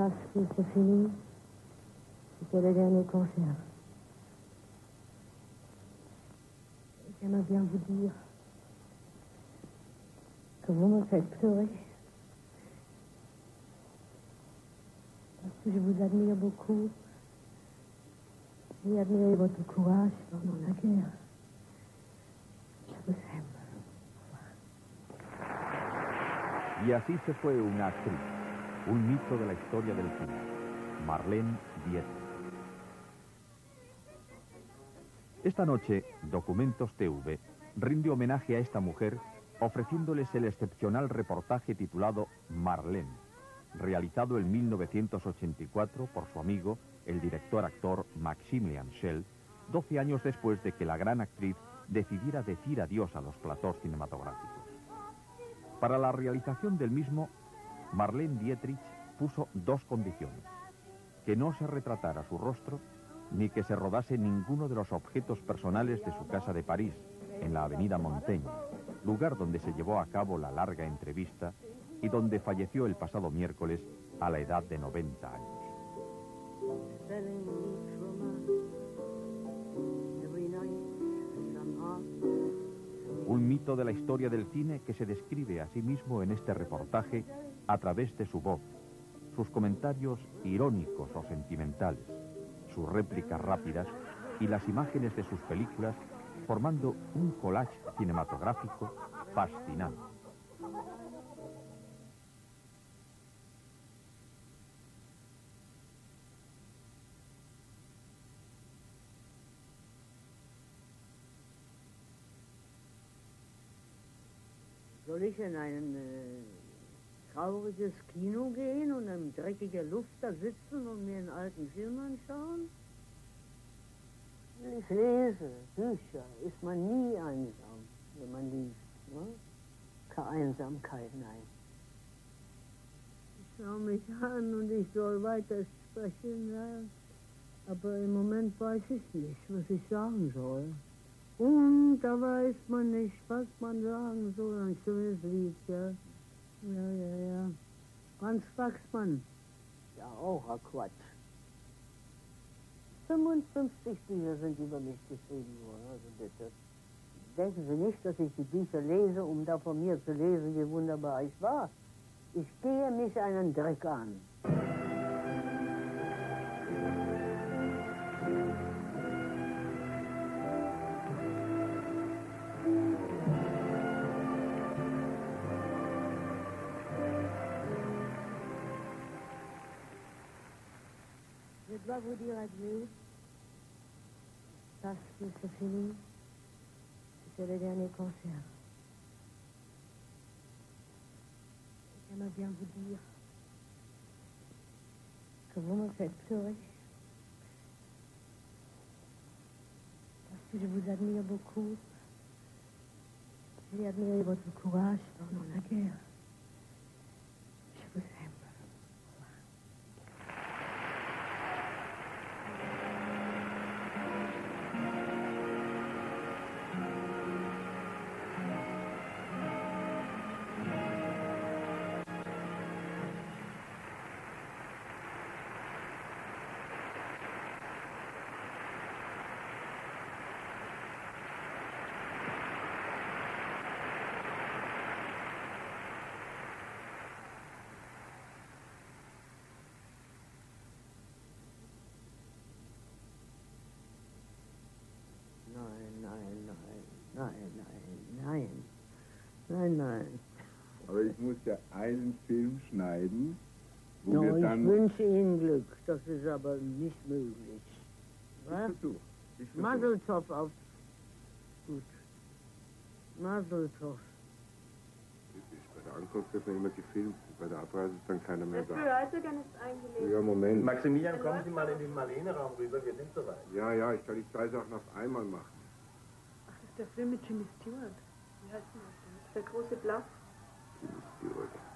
parce que c'est fini. C'était le dernier concert. J'aimerais bien vous dire que vous me faites pleurer. Parce que je vous admire beaucoup. J'ai admiré votre courage pendant la guerre. Je vous aime. Y así se fue una actriz, un mito de la historia del cine, Marlene Dietrich. Esta noche, Documentos TV rinde homenaje a esta mujer ofreciéndoles el excepcional reportaje titulado Marlene, realizado en 1984 por su amigo, el director-actor Maximilian Schell, 12 años después de que la gran actriz decidiera decir adiós a los platós cinematográficos. Para la realización del mismo, Marlene Dietrich puso dos condiciones. Que no se retratara su rostro, ni que se rodase ninguno de los objetos personales de su casa de París, en la avenida Montaigne, lugar donde se llevó a cabo la larga entrevista y donde falleció el pasado miércoles a la edad de 90 años. Un mito de la historia del cine que se describe a sí mismo en este reportaje a través de su voz, sus comentarios irónicos o sentimentales, sus réplicas rápidas y las imágenes de sus películas formando un collage cinematográfico fascinante. Trauriges Kino gehen und in dreckiger Luft da sitzen und mir einen alten Film anschauen? Ich lese Bücher, ist man nie einsam, wenn man liest. Ne? Keine Einsamkeit, nein. Ich schaue mich an und ich soll weiter sprechen, ja. aber im Moment weiß ich nicht, was ich sagen soll. Und da weiß man nicht, was man sagen soll. Ein schönes Lied, ja. Ja, ja, ja. Franz Wachsmann. Ja, auch ein Quatsch. 55 Bücher sind über mich geschrieben worden, also bitte. Denken Sie nicht, dass ich die Bücher lese, um da von mir zu lesen, wie wunderbar ich war. Ich gehe mich einen Dreck an. Dois vous dire adieu. Parce que c'est fini. C'était le dernier concert. J'aimerais bien vous dire que vous me faites pleurer. Parce que je vous admire beaucoup. J'ai admiré votre courage pendant la guerre. Nein, nein. Nein. Aber ich muss ja einen Film schneiden, wo No, wir ich dann... wünsche Ihnen Glück. Das ist aber nicht möglich. Was? Ich versuch, ich versuch. Maseltopf auf. Gut. Maseltopf. Bei der Ankunft wird man immer gefilmt, bei der Abreise ist dann keiner mehr Der da. Führerhaltergang ist eingelegt. Ja, Moment. Maximilian, kommen Sie mal in den Marlene-Raum rüber, wir sind soweit. Ja, ja, ich kann die zwei Sachen auf einmal machen. Ach, das ist der Film mit Jimmy Stewart. Heißt? Der große Bluff. Jimmy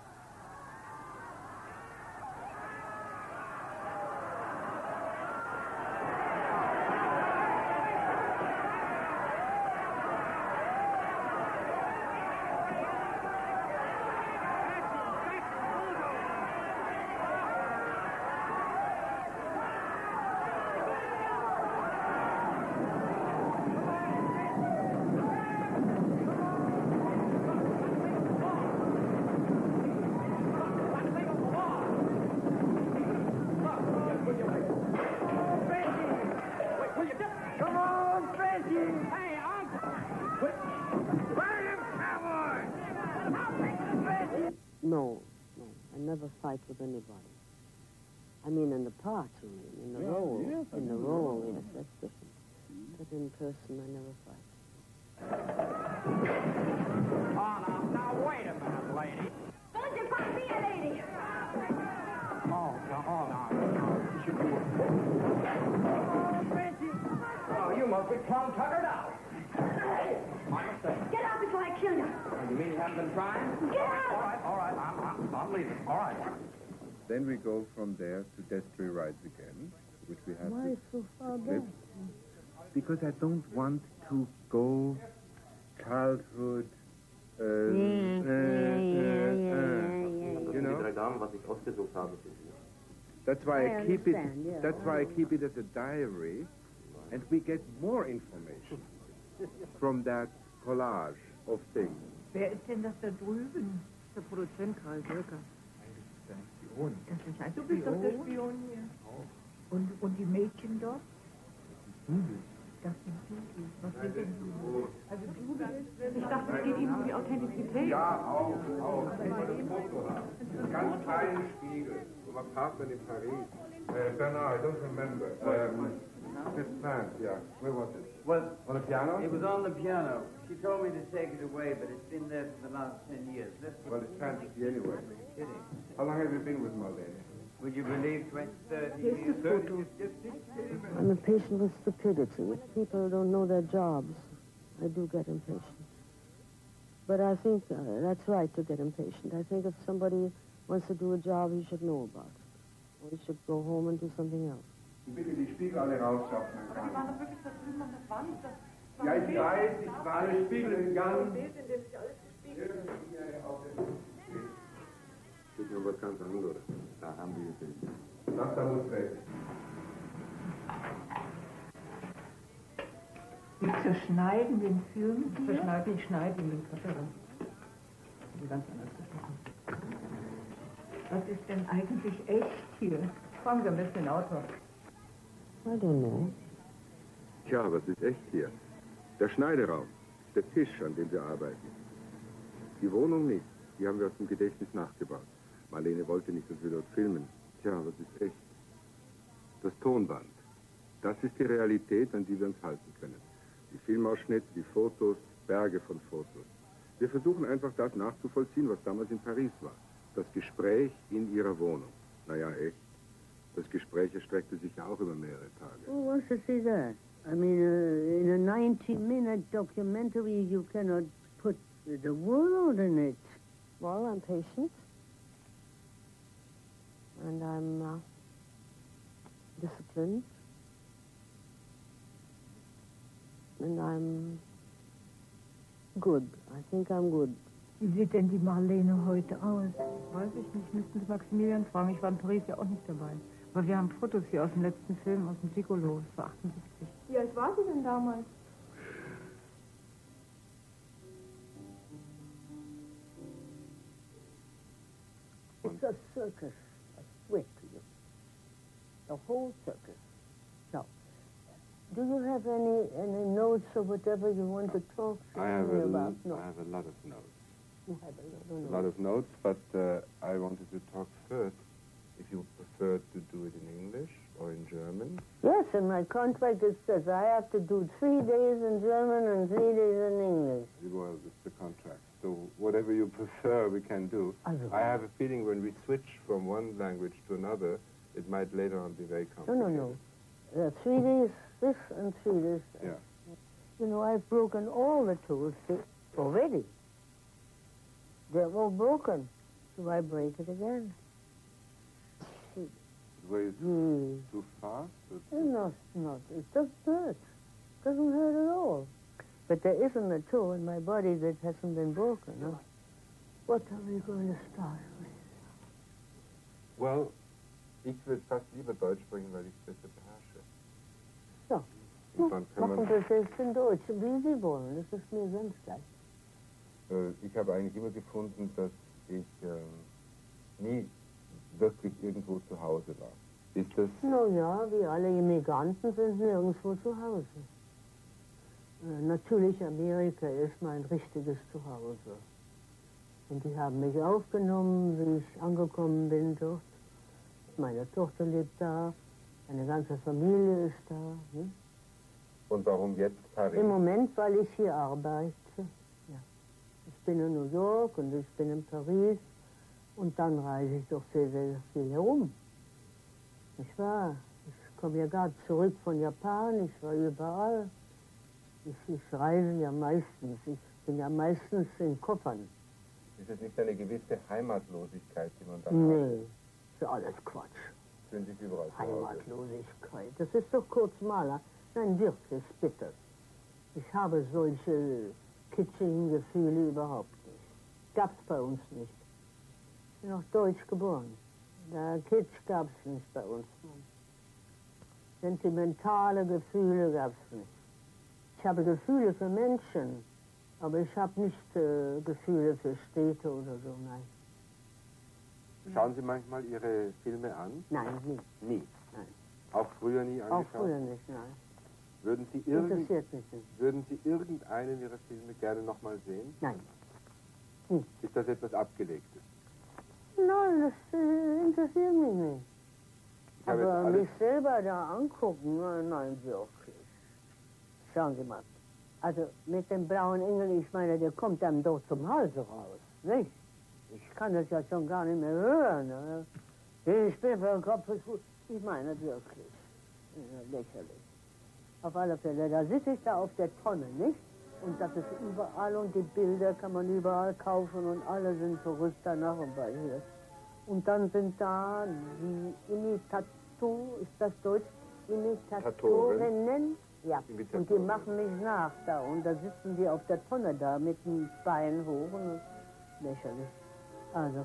mean, in the part, you mean, in the Yeah, role. yes, in the know. role, yes, that's different. But in person, I never fight. Oh, now, now, wait a minute, lady. Don't you pass me a lady? Oh, now, hold on. Oh, you must be plumb tuckered out. My mistake. Get out before I kill you. Oh, you mean you haven't been trying? Get All out! right, all right, I'm, I'm, I'm leaving. All right. Then we go from there to Destry Rides again, which we have Why to so far back? Because I don't want to go childhood. Uh, yeah, uh, uh, yeah, yeah, yeah, You know? Die drei Damen, was ich ausgesucht habe für Sie. That's why I, I keep it. understand, yeah. That's why I keep it as a diary, and we get more information from that collage of things. Wer ist denn das da drüben? Der Produzent Karl Söker. Das ist ein Du bist doch der Spion hier. Und, und die Mädchen dort? Das sind Dudis. Was sind denn Dudis? Also Dudis? Ich dachte, es geht Ihnen um die Authentizität. Ja, auch, auch. Wenn wir das Foto haben. Einen ganz kleinen Spiegel. Vom Apartment in Paris. Uh, Bernard, I don't remember. Um, this plant, yeah. Where was it? Well, On the piano? it was on the piano. She told me to take it away, but it's been there for the last ten years. Listen, Well, it's fancy anyway. Kidding. How long have you been with Marlene? Would you believe 20, 30 years? I'm impatient with stupidity. If people don't know their jobs, I do get impatient. But I think uh, that's right to get impatient. I think if somebody wants to do a job, he should know about it. Or he should go home and do something else. Bitte die Spiegel alle rausschaffen. dann kann doch wirklich da drüben an der Wand. Das. Ja, ich weiß, ich war alle Spiegel in Gang. Bild, in dem Das ist noch was ganz anderes. Da haben wir es. Das da muss weg. Wir zerschneiden den Film. Zerschneiden, ich schneide ihn den Cutter. Ganz anders gesprochen. Was ist denn eigentlich echt hier? Fragen Sie am besten den Autor. I don't know. Tja, was ist echt hier? Der Schneideraum, der Tisch, an dem wir arbeiten. Die Wohnung nicht, die haben wir aus dem Gedächtnis nachgebaut. Marlene wollte nicht, dass wir dort filmen. Tja, was ist echt? Das Tonband. Das ist die Realität, an die wir uns halten können. Die Filmausschnitte, die Fotos, Berge von Fotos. Wir versuchen einfach das nachzuvollziehen, was damals in Paris war. Das Gespräch in ihrer Wohnung. Naja, echt. Das Gespräch erstreckte sich ja auch über mehrere Tage. Who wants to see that? I mean, uh, in a 90-minute documentary, you cannot put the world in it. Well, I'm patient. And I'm uh, disciplined. And I'm good. I think I'm good. Wie sieht denn die Marlene heute aus? Weiß ich nicht. Müssten Sie Maximilian fragen. Ich war in Paris ja auch nicht dabei. Aber wir haben Fotos hier aus dem letzten Film, aus dem. Das war 78. Wie alt war sie denn damals? It's a circus. The whole circus. Now, do you have any any notes or whatever you want to talk to I have me a, about? No, I have a lot of notes. you have a lot of notes. A lot of notes, but uh, I wanted to talk first. If you prefer to do it in English or in German, Yes, in my contract it says I have to do three days in German and three days in English. well, it's the contract. So whatever you prefer, we can do. Also, I have a feeling when we switch from one language to another, it might later on be very no, complicated. no, no. Uh, three days this and three days that. Yeah. You know, I've broken all the tools already. They're all broken. So I break it again. Were you Hmm. too fast? too- not. It doesn't hurt. Doesn't hurt at all. But there isn't a toe in my body that hasn't been broken. Huh? What are we going to start with? Well, ich würde fast lieber Deutsch sprechen, weil ich es besser beherrsche. Ja. Und dann kann Machen man, in Deutsch, wie Sie wollen. Das ist mir ganz gleich. äh, ich habe eigentlich immer gefunden, dass ich ähm, nie wirklich irgendwo zu Hause war. Ist das Na ja, wie alle Immigranten sind nirgendwo zu Hause. Äh, Natürlich, Amerika ist mein richtiges Zuhause. Und die haben mich aufgenommen, wie ich angekommen bin dort. Meine Tochter lebt da, eine ganze Familie ist da. Ne? Und warum jetzt Paris? Im Moment, weil ich hier arbeite. Ja. Ich bin in New York und ich bin in Paris und dann reise ich doch sehr, sehr viel herum. Nicht wahr? Ich komme ja gerade zurück von Japan, ich war überall. Ich, ich reise ja meistens, ich bin ja meistens in Koffern. Ist es nicht eine gewisse Heimatlosigkeit, die man da hat? Ist alles Quatsch. Überall zu Hause. Heimatlosigkeit, das ist doch kurz Maler. Nein, wirklich, bitte. Ich habe solche kitschigen Gefühle überhaupt nicht. Gab's bei uns nicht. Ich bin auch deutsch geboren. Da Kitsch gab's nicht bei uns. Sentimentale Gefühle gab's nicht. Ich habe Gefühle für Menschen, aber ich habe nicht äh, Gefühle für Städte oder so, nein. Schauen Sie manchmal Ihre Filme an? Nein, nie. Nie. Nein. Auch früher nie Auch angeschaut? früher nicht, nein. Würden Sie, irgend, Interessiert mich nicht. würden Sie irgendeinen Ihrer Filme gerne nochmal sehen? Nein. Ist das etwas Abgelegtes? Nein, das äh, interessiert mich nicht. Ich Aber mich selber da angucken, nein, nein, wirklich. Schauen Sie mal. Also mit dem blauen Engel, ich meine, der kommt einem doch zum Halse raus, nicht? Ich kann das ja schon gar nicht mehr hören. Ne? Ich bin den Kopf ist gut. Ich meine wirklich. Lächerlich. Auf alle Fälle, da sitze ich da auf der Tonne, nicht? Und das ist überall und die Bilder kann man überall kaufen und alle sind verrückt danach und bei hier. Und dann sind da die Imitator, ist das Deutsch? Imitatorinnen. Ja, und die Imitatorinnen. machen mich nach da. Und da sitzen die auf der Tonne da mit dem Bein hoch und lächerlich. आ जाओ।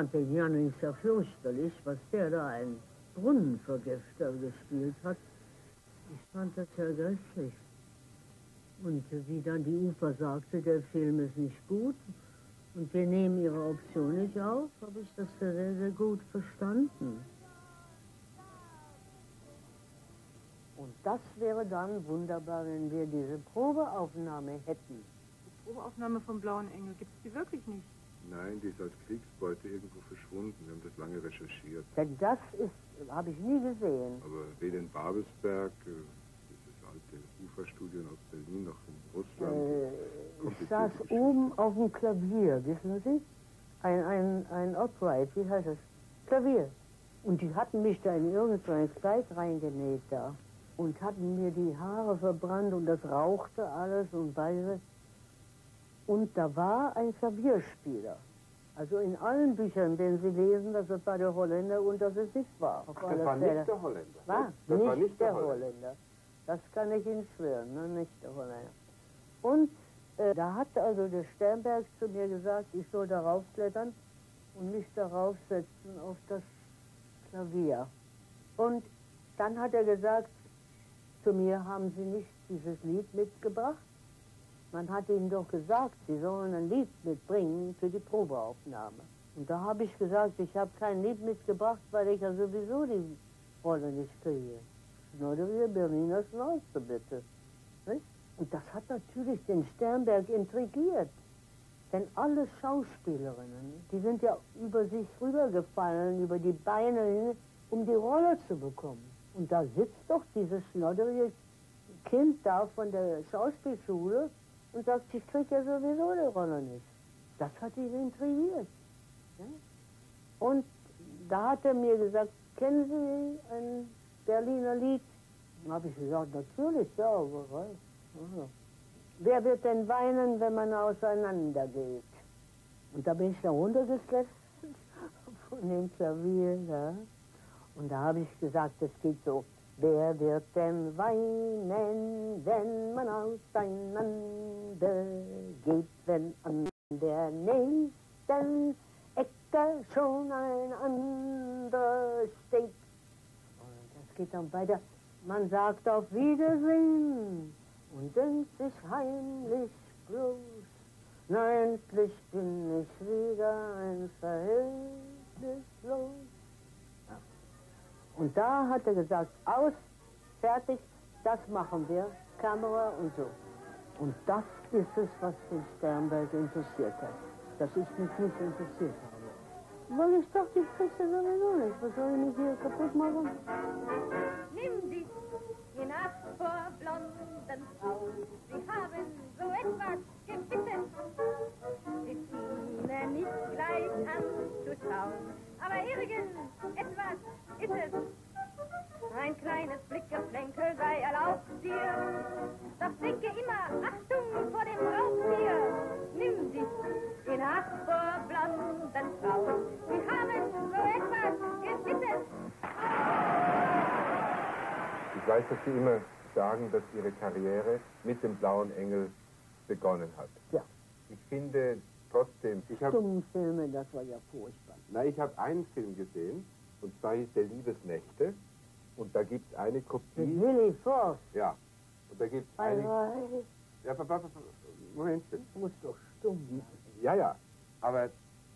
Ich fand den Janis ja fürchterlich, was der da ein Brunnenvergifter gespielt hat. Ich fand das ja grässlich. Und wie dann die Ufer sagte, der Film ist nicht gut und wir nehmen ihre Option nicht auf, habe ich das sehr, sehr gut verstanden. Und das wäre dann wunderbar, wenn wir diese Probeaufnahme hätten. Die Probeaufnahme vom Blauen Engel gibt es die wirklich nicht. Nein, die ist als Kriegsbeute irgendwo verschwunden. Wir haben das lange recherchiert. Denn das ist, habe ich nie gesehen. Aber weder in Babelsberg, äh, dieses alte Uferstudio in Ostberlin, noch in Russland. Äh, ich saß oben auf dem Klavier, wissen Sie? Ein, ein, ein Upright, wie heißt das? Klavier. Und die hatten mich da in irgendein Kleid reingenäht da. Und hatten mir die Haare verbrannt und das rauchte alles und weise. Und da war ein Klavierspieler. Also in allen Büchern, wenn Sie lesen, dass das war der Holländer und das ist nicht wahr. Auf Das war nicht der Holländer. War das nicht, war nicht der Holländer. Das kann ich Ihnen schwören, ne? nicht der Holländer. Und äh, da hat also der Sternberg zu mir gesagt, ich soll darauf klettern und mich darauf setzen auf das Klavier. Und dann hat er gesagt, zu mir haben Sie nicht dieses Lied mitgebracht. Man hat ihnen doch gesagt, sie sollen ein Lied mitbringen für die Probeaufnahme. Und da habe ich gesagt, ich habe kein Lied mitgebracht, weil ich ja sowieso die Rolle nicht kriege. Schnodderie Berliner Schnauze, bitte. Und das hat natürlich den Sternberg intrigiert. Denn alle Schauspielerinnen, die sind ja über sich rübergefallen, über die Beine hin, um die Rolle zu bekommen. Und da sitzt doch dieses schnodderige Kind da von der Schauspielschule und sagt, ich kriege ja sowieso die Rolle nicht. Das hat ihn intrigiert. Und da hat er mir gesagt, kennen Sie ein Berliner Lied? Dann habe ich gesagt, natürlich, ja. aber? Ja. Wer wird denn weinen, wenn man auseinandergeht? Und da bin ich da runtergesetzt von dem Klavier, ja. Und da habe ich gesagt, es geht so. Wer wird denn weinen, wenn man auseinander geht, wenn an der nächsten Ecke schon ein anderer steht? Und das geht dann weiter. Man sagt auf Wiedersehen und denkt sich heimlich bloß, na endlich bin ich wieder ein Verhältnis los. Und da hat er gesagt, aus, fertig, das machen wir, Kamera und so. Und das ist es, was den Sternberg interessiert hat, dass ich mich nicht interessiert habe. Weil ich dachte, ich krieg's sowieso nicht. Was soll ich mich hier kaputt machen? Nimm dich hinab vor blonden Frau. Sie haben so etwas gebitten. Sie schienen nicht gleich anzuschauen. Aber irgendetwas ist es. Ein kleines Blickgeplänkel sei erlaubt dir. Doch denke immer, Achtung vor dem Raubtier. Nimm dich in Acht vor blonden Frauen. Sie haben so etwas gebitten. Ich weiß, dass Sie immer sagen, dass Ihre Karriere mit dem Blauen Engel begonnen hat. Ja. Ich finde trotzdem, ich habe Stummfilme, das war ja furchtbar. Na, ich habe einen Film gesehen, und zwar hieß der Liebesnächte. Und da gibt es eine Mit Kopie. Willy Forst. Ja. Und da gibt es Ei, eine. ei, Ja, pa- Momentchen. muss doch stumm sein. Ja, ja. Aber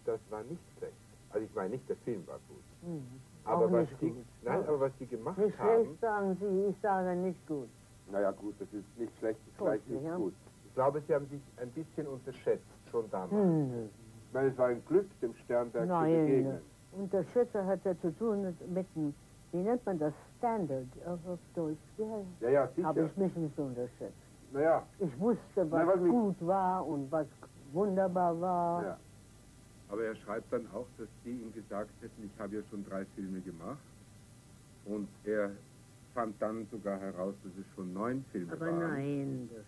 das war nicht schlecht. Also ich meine nicht, der Film war gut. Mhm. Aber Auch was die, gut. nein, aber was die gemacht Nicht haben. schlecht sagen Sie, ich sage nicht gut. Naja gut, das ist nicht schlecht, das Furchtbar, nicht ja. gut. Ich glaube, Sie haben sich ein bisschen unterschätzt, schon damals. Hm. Ich meine, es war ein Glück, dem Sternberg zu Nein, begegnen. und der Schütze hat ja zu tun mit, dem, wie nennt man das, Standard auf, auf Deutsch. Ja, Ja, ja, sicher. habe ich mich nicht unterschätzt. Naja, Ich wusste, was, Na, was mich- gut war und was wunderbar war. ja. Aber er schreibt dann auch, dass die ihm gesagt hätten, ich habe ja schon drei Filme gemacht. Und er fand dann sogar heraus, dass es schon neun Filme Aber waren. nein, das,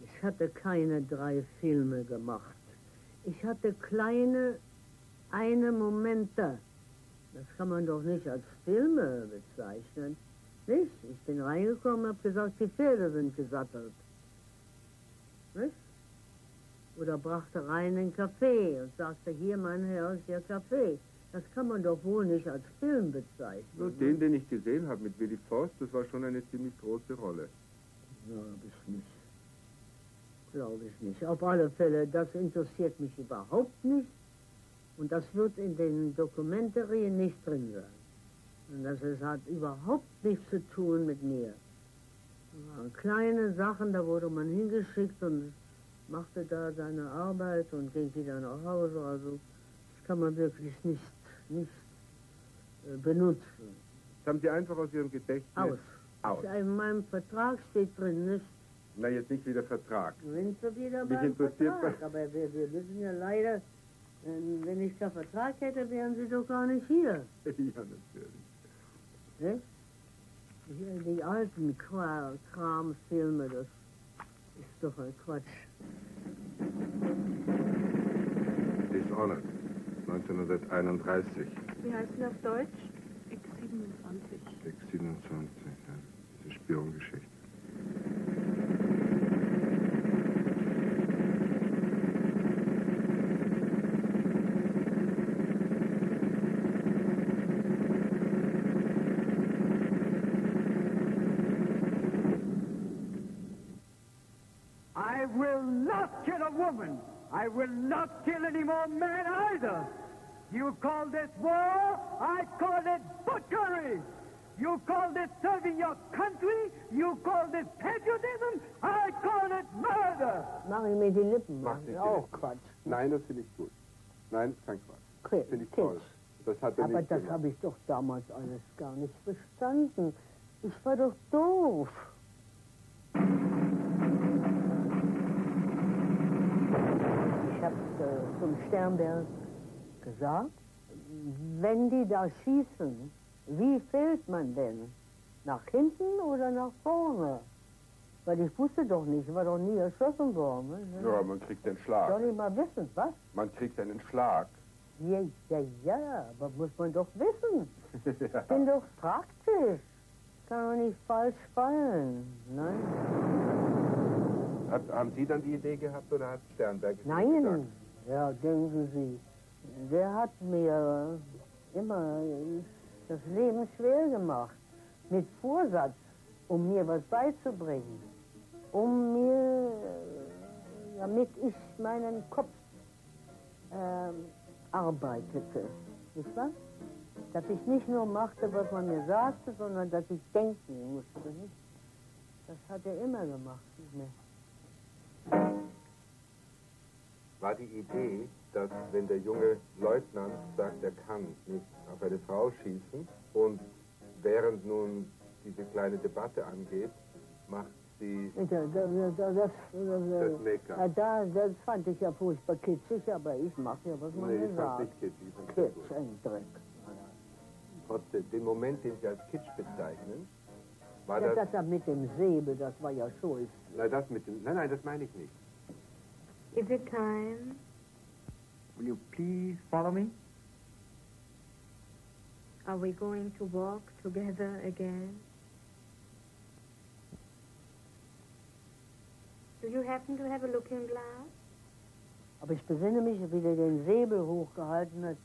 ich hatte keine drei Filme gemacht. Ich hatte kleine, eine Momente. Das kann man doch nicht als Filme bezeichnen. Nicht? Ich bin reingekommen und habe gesagt, die Pferde sind gesattelt. Nicht? Oder brachte rein einen Kaffee und sagte, hier, mein Herr, ist Ihr Kaffee. Das kann man doch wohl nicht als Film bezeichnen. Nur den, den ich gesehen habe mit Willy Forst, das war schon eine ziemlich große Rolle. Glaube ich nicht. Glaube ich nicht. Auf alle Fälle, das interessiert mich überhaupt nicht. Und das wird in den Dokumentarien nicht drin sein. Und das ist, hat überhaupt nichts zu tun mit mir. Kleine Sachen, da wurde man hingeschickt und machte da seine Arbeit und ging wieder nach Hause. Also das kann man wirklich nicht, nicht äh, benutzen. Das haben Sie einfach aus Ihrem Gedächtnis Aus. aus. In meinem Vertrag steht drin nicht Na, jetzt nicht wieder Vertrag. Sind wir wieder Mich interessiert Vertrag. Aber wir, wir wissen ja leider, ähm, wenn ich keinen Vertrag hätte, wären Sie doch gar nicht hier. ja, natürlich. Ne? Hier, die alten Kra- Kramfilme, das ist doch ein Quatsch. Dishonored, 1931. Wie heißt denn auf Deutsch? X27. 627, ja. Diese Spiongeschichte. Will not kill a woman. I will not kill any more men either. You call this war, I call it butchery. You call this serving your country, you call this patriotism, I call it murder. Mach ich mir die Lippen. Mach machen. nicht die Auch Lippen. Quatsch. Nein, das finde ich gut. Nein, kein Quatsch. Okay, Finde ich Kitsch. toll. Das hat er Aber nicht das habe ich doch damals alles gar nicht verstanden. Ich war doch doof. Habe äh, zum Sternberg gesagt, wenn die da schießen, wie fehlt man denn? Nach hinten oder nach vorne? Weil ich wusste doch nicht, war doch nie erschossen worden. Ne? Ja, man kriegt den Schlag. Soll ich mal wissen, was? Man kriegt einen Schlag. Ja, ja, ja, aber muss man doch wissen. ja. Bin doch praktisch. Kann doch nicht falsch fallen. Nein. Hat, haben Sie dann die Idee gehabt oder hat Sternberg Nein. gesagt? Ja, denken Sie. Der hat mir immer das Leben schwer gemacht. Mit Vorsatz, um mir was beizubringen. Um mir, damit ich meinen Kopf ähm, arbeitete. Nicht wahr? Dass ich nicht nur machte, was man mir sagte, sondern dass ich denken musste. Nicht? Das hat er immer gemacht. Nicht. War die Idee, dass wenn der junge Leutnant sagt, er kann nicht auf eine Frau schießen und während nun diese kleine Debatte angeht, macht sie Da, da, da, da, das, das, das Make-up. da, das fand ich ja furchtbar kitschig, aber ich mache ja, was man Nee, ich sagt. nicht kitschig, Kitsch, ein Dreck. Trotzdem, den Moment, den Sie als Kitsch bezeichnen, war Ja, das... das da mit dem Säbel, das war ja schuld. Nein, das mit dem, nein, nein, das meine ich nicht. Is it time? Will you please follow me? Are we going to walk together again? Do you happen to have a looking glass? Aber ich besinne mich, wie der den Säbel hochgehalten hat.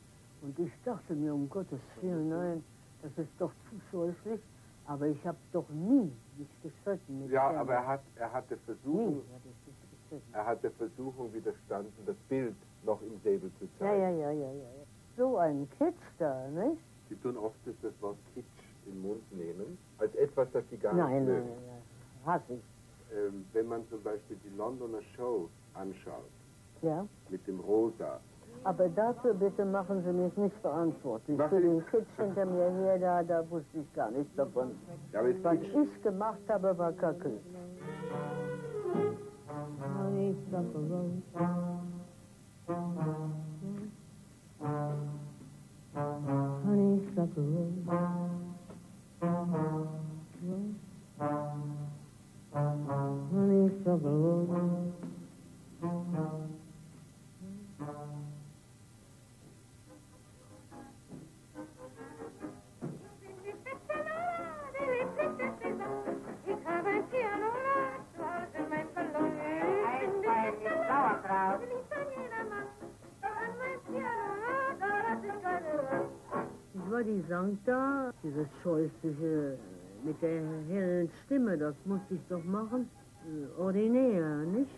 Und ich dachte mir, um Gottes Willen, nein, das ist doch zu scheußlich. Aber ich habe doch nie mich gestritten mit Ja, aber er, hat, er hatte Versuchung, hatte er hat der Versuchung widerstanden, das Bild noch im Säbel zu zeigen. ja, ja, ja, ja. ja. So ein Kitsch da, nicht? Sie tun oft das, das Wort Kitsch in den Mund nehmen, als etwas, das Sie gar Nein, nicht nein, mögen. nein, nein. Hasse ich. Ähm, wenn man zum Beispiel die Londoner Show anschaut, Ja. mit dem Rosa, Aber dafür bitte machen Sie mich nicht verantwortlich. Was Für ich- den Kitsch hinter mir her, da, da wusste ich gar nichts davon. ja, aber Was Kitsch, ich gemacht habe, war Kacke. Honeysuckle Rose. Honeysuckle Rose. Honeysuckle Rose. Sang da, dieses scheußliche mit der hellen Stimme, das musste ich doch machen. Äh, ordinär, nicht?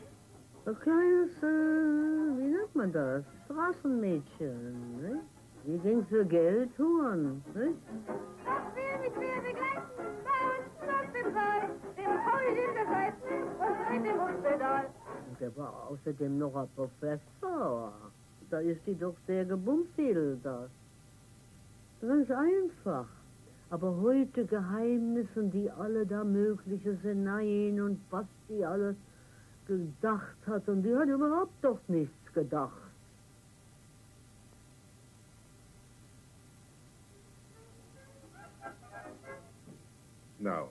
Ein kleines, äh, wie nennt man das? Straßenmädchen, nicht? Die ging für Geld touren, nicht? Doch wer mich will begleiten, bei uns auf dem Saal, dem Paul in der Seiten und mit dem Hundpedal. Und der war außerdem noch ein Professor. Da ist die doch sehr gebumfidelt da. Ganz einfach. Aber heute Geheimnissen, die alle da mögliche Szenarien und was die alles gedacht hat. Und die hat überhaupt doch nichts gedacht. now,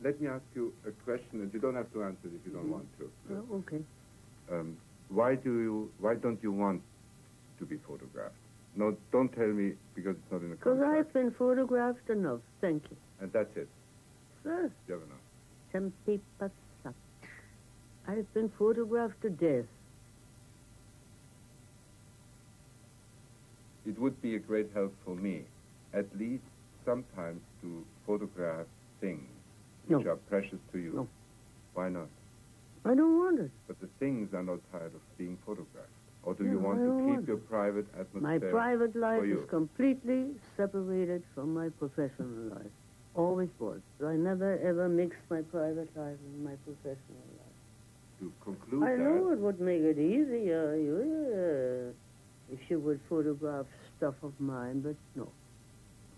let me ask you a question, and you don't have to answer it if you don't want to. Ja, okay. Um, why do you, why don't you want to be photographed? No, don't tell me because it's not in the Because. I've been photographed enough. Thank you. And that's it. Sir, have enough. tempi passat. I've been photographed to death. It would be a great help for me, at least sometimes to photograph things which No. are precious to you. No. Why not? I don't want it. But the things are not tired of being photographed. Or do No, you want to keep want your it. private My private life is completely separated from my professional life. Always was. I never ever mixed my private life with my professional life. To conclude I that, know it would make it easier you, uh, if you would photograph stuff of mine, but no.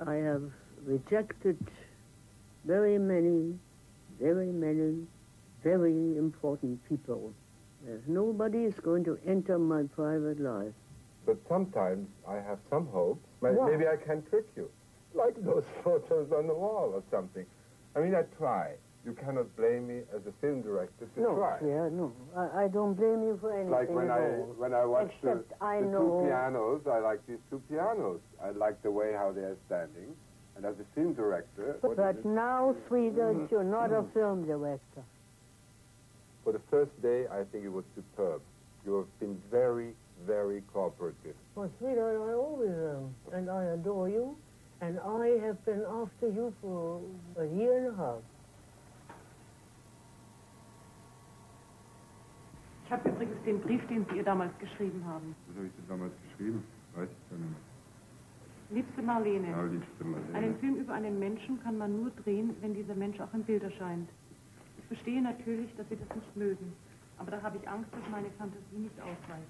I have rejected very many, very many, very important people There's nobody is going to enter my private life. But sometimes I have some What? Maybe I can trick you. Like those photos on the wall or something. I mean, I try. You cannot blame me as a film director to no, try. Pierre, no. I, I don't blame you for anything Like when I all. when I watch the, Except I the know- two pianos, I like these two pianos. I like the way how they are standing. And as a film director, is But now, sweetheart, mm-hmm. you're not a mm-hmm. film director. For the first day, I think it was superb. You have been very, very cooperative. Well, sweetheart, I always am. And I adore you. And I have been after you for a year and a half. Ich habe übrigens den Brief, den Sie ihr damals geschrieben haben. Was habe ich denn damals geschrieben? Weiß ich gar nicht mehr. Liebste Marlene, Ja, liebste Marlene. einen Film über einen Menschen kann man nur drehen, wenn dieser Mensch auch im Bild erscheint. Ich verstehe natürlich, dass Sie das nicht mögen, aber da habe ich Angst, dass meine Fantasie nicht ausreicht.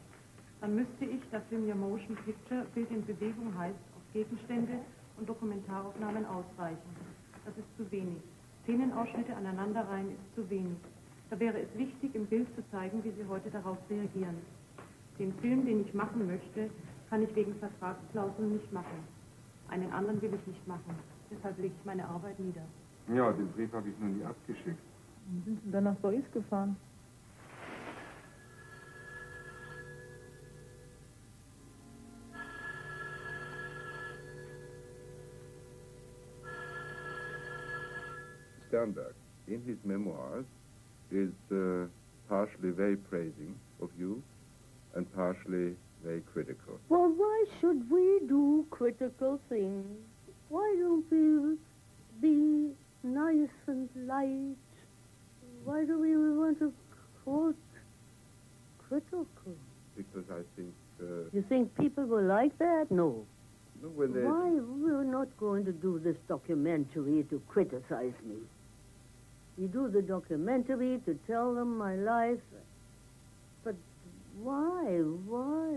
Dann müsste ich, da Film ja Motion Picture Bild in Bewegung heißt, auf Gegenstände und Dokumentaraufnahmen ausreichen. Das ist zu wenig. Szenenausschnitte aneinanderreihen ist zu wenig. Da wäre es wichtig, im Bild zu zeigen, wie Sie heute darauf reagieren. Den Film, den ich machen möchte, kann ich wegen Vertragsklauseln nicht machen. Einen anderen will ich nicht machen. Deshalb lege ich meine Arbeit nieder. Ja, den Brief habe ich noch nie abgeschickt. Sind dann nach Paris gefahren? Sternberg, in his memoirs, is uh, partially very praising of you and partially very critical. Well, why should we do critical things? Why don't we be nice and light? Why do we want to quote critical? Because I think uh, You think people will like that? No. no, when they Why? We're not going to do this documentary to criticize me. We do the documentary to tell them my life. But why? Why?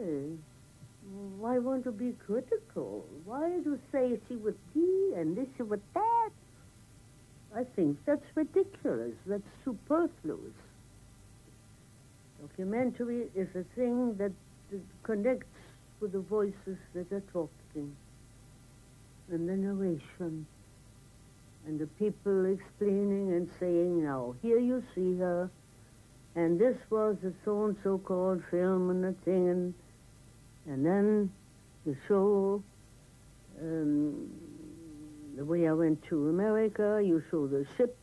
Why want to be critical? Why to say she was he and this she was that? I think that's ridiculous. That's superfluous. Documentary is a thing that that connects with the voices that are talking and the narration and the people explaining and saying, now, here you see her, and this was a so-and-so called film and a thing, and, and then the show um, the way I went to America, you show the ship,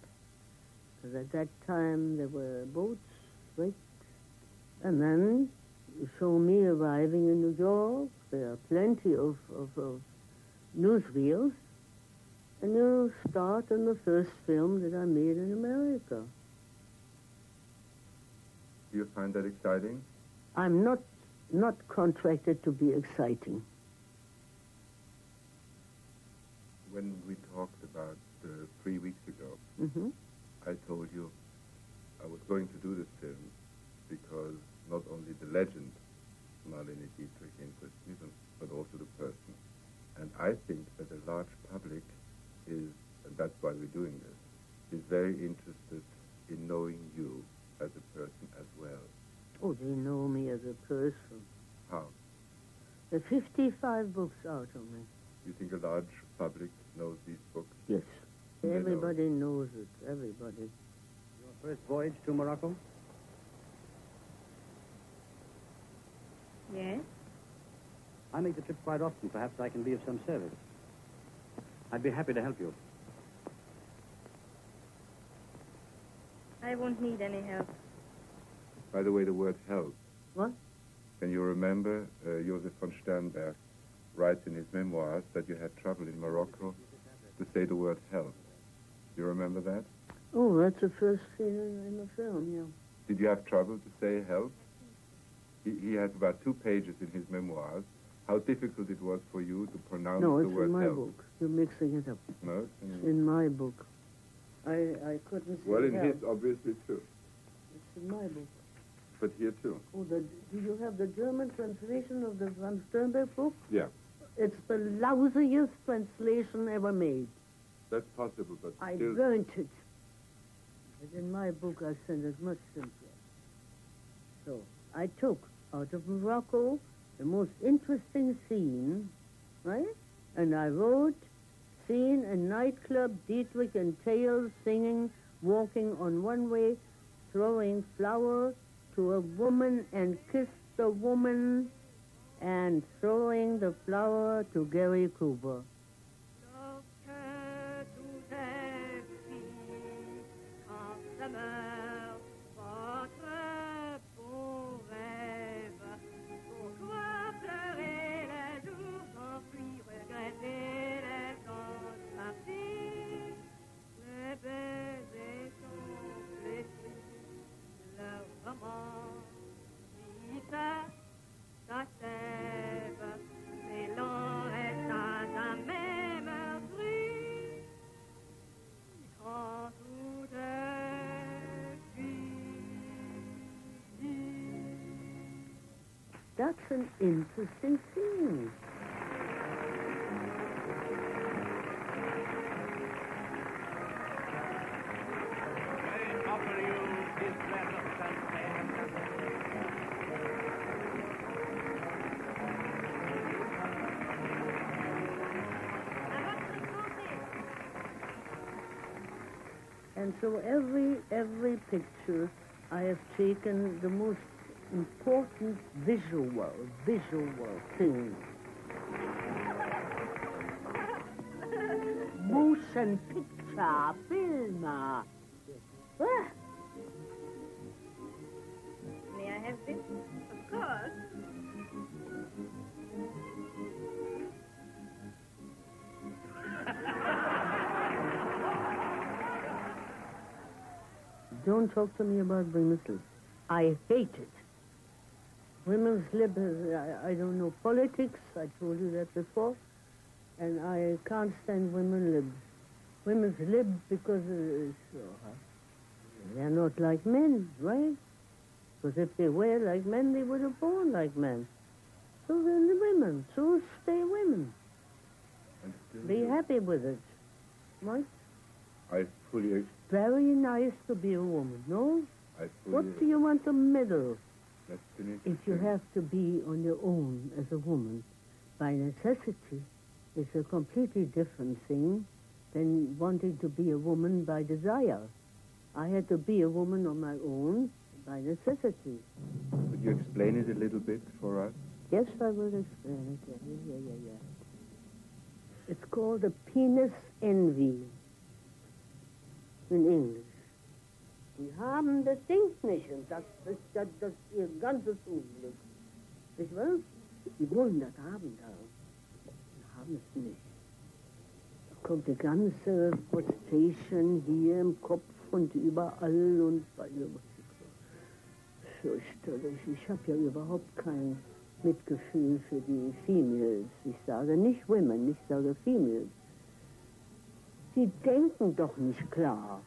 because at that time there were boats, right? And then you show me arriving in New York. There are plenty of, of, of newsreels. And you start on the first film that I made in America. do you find that exciting? I'm not not contracted to be exciting. When we talked about uh, three weeks ago, hmm I told you I was going to do this film because not only the legend Marlene Dietrich interests me, but- but also the person. And I think that the large public is, and that's why we're doing this, is very interested in knowing you as a person as well. Oh, they know me as a person. How? There are 55 books out on me. You think a large public knows these books? Yes. They know. Everybody knows it. Everybody. Your first voyage to Morocco? Yes? I make the trip quite often. Perhaps I can be of some service. I'd be happy to help you. I won't need any help. By the way, the word help. What? Can you remember uh, Josef von Sternberg writes in his memoirs that you had trouble in Morocco to say the word help. You remember that? Oh, that's the first scene in, in the film, yeah. Did you have trouble to say help? He, he has about two pages in his memoirs how difficult it was for you to pronounce No, the it's in my help. book. You're mixing it up. No? It's in my book. I, I couldn't say Well, in help. his, obviously, too. It's in my book. But here, too. Oh, the, do you have the German translation of the Van Sternberg book? Yeah, It's the lousiest translation ever made. that's possible, but I burnt it. But in my book, I sent it much simpler. So I took out of Morocco the most interesting scene, right? And I wrote scene in nightclub, Dietrich and Tail singing, walking on one way, throwing flower to a woman and kiss the woman and throwing the flower to Gary Cooper. That's an interesting scene. And so every every picture I have taken the most important visual visual thing. Motion picture, film. Ah, May I have this? Of course. Don't talk to me about women's. I hate it. Women's lib I, I don't know politics, I told you that before, and I can't stand women libs. Women's lib because uh, they're not like men, right? Because if they were like men, they would have born like men. So then the women, so stay women. Be happy with it. Right? I fully, Very nice to be a woman, no? I fully, What do you want a meddle? That's finished. If you have to be on your own as a woman, by necessity, it's a completely different thing than wanting to be a woman by desire. I had to be a woman on my own by necessity. Could you explain it a little bit for us? Yes, I will explain it. Yeah, yeah, yeah, yeah. It's called the penis envy in English. Die haben das Ding nicht und das ist das, das ihr ganzes Unglück. Nicht wahr? Die wollen das haben da. Haben es nicht. Da kommt die ganze Frustration hier im Kopf und überall und fürchterlich. Ich habe ja überhaupt kein Mitgefühl für die Females. Ich sage nicht Women, ich sage Females. Die denken doch nicht klar.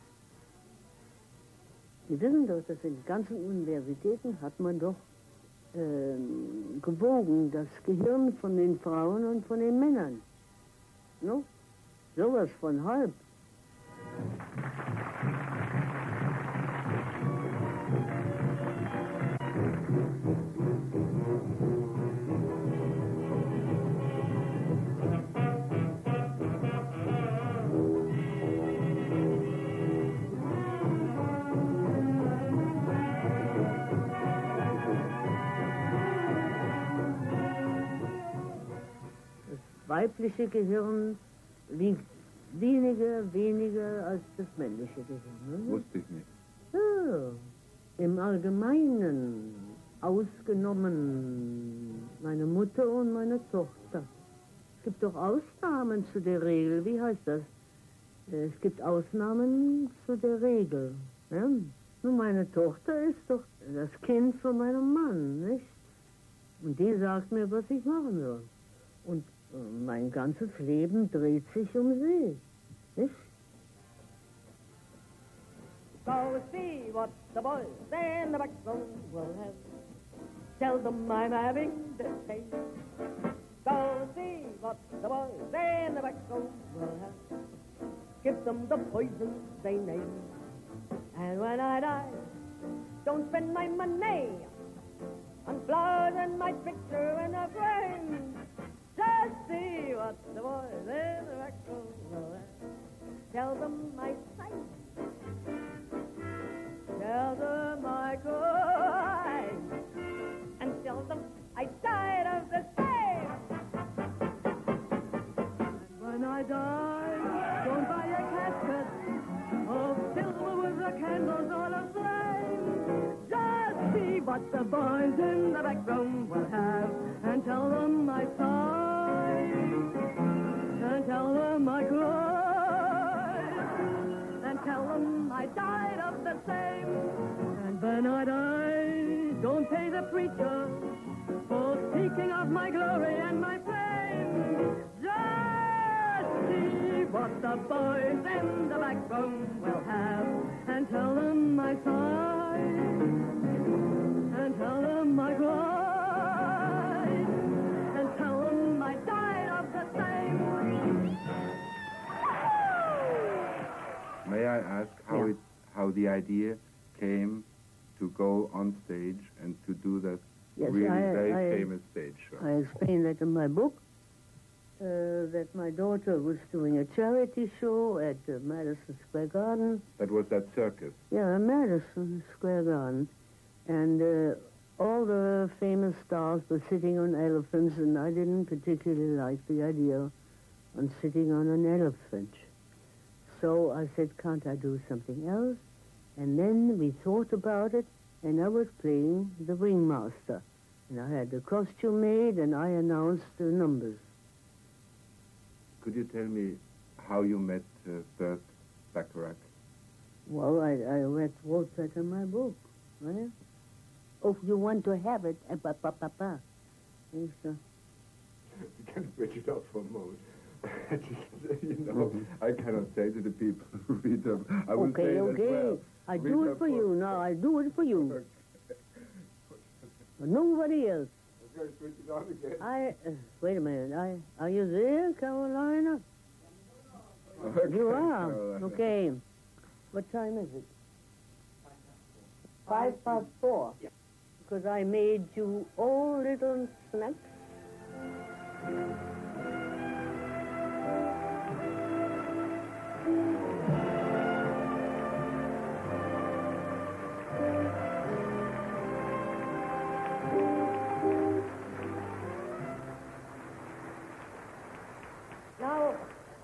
Sie wissen doch, dass in ganzen Universitäten hat man doch ähm, gewogen das Gehirn von den Frauen und von den Männern. No? Sowas von halb. Weibliche Gehirn wiegt weniger, weniger als das männliche Gehirn. Wusste ich nicht. Ja, im Allgemeinen, ausgenommen meine Mutter und meine Tochter. Es gibt doch Ausnahmen zu der Regel. Wie heißt das? Äh, Es gibt Ausnahmen zu der Regel. Ja? Nun, meine Tochter ist doch das Kind von meinem Mann, nicht? Und die sagt mir, was ich machen soll. Und mein ganzes Leben dreht sich um sie, nicht? Go see what the boys in the back room will have. Tell them I'm having the taste. Go see what the boys in the back room will have. Give them the poison they name. And when I die, don't spend my money on flowers and my picture in a frame. Just see what the boys in the back room will have. Tell them I sang. Tell them I cried. And tell them I died of the same. When I die, don't buy a casket of silver with the candles all aflame. Just see what the boys in the back room will have, and tell them I sighed, and tell them I cried, and tell them I died of the same. And when I die, don't pay the preacher for speaking of my glory and my fame. Just see what the boys in the back room will have, and tell them I sighed, and tell them I cried, I ask how it, how the idea came to go on stage and to do that Yes, really I- very I- famous stage show? I explained that in my book. Uh, that my daughter was doing a charity show at uh, Madison Square Garden. That was that circus. Yeah, Madison Square Garden. And uh, all the famous stars were sitting on elephants, and I didn't particularly like the idea on sitting on an elephant. So I said, can't I do something else? And then we thought about it, and I was playing the ringmaster. And I had the costume made, and I announced the numbers. Could you tell me how you met uh, Bert Bacharach? Well, I, I read, wrote that in my book. Right? Oh, you want to have it? Eh, pa, pa, pa, pa. Yes, sir. You can switch it off for a moment. you know, I cannot say to the people who read them. I will okay, say it okay. well. I Read do it for you. Now, I do it for you. Nobody else. Okay, it on again. I, uh, wait a minute. I, are you there, Carolina? Okay, You are? Carolina. Okay. What time is it? Five past four. Because I made you all little snacks.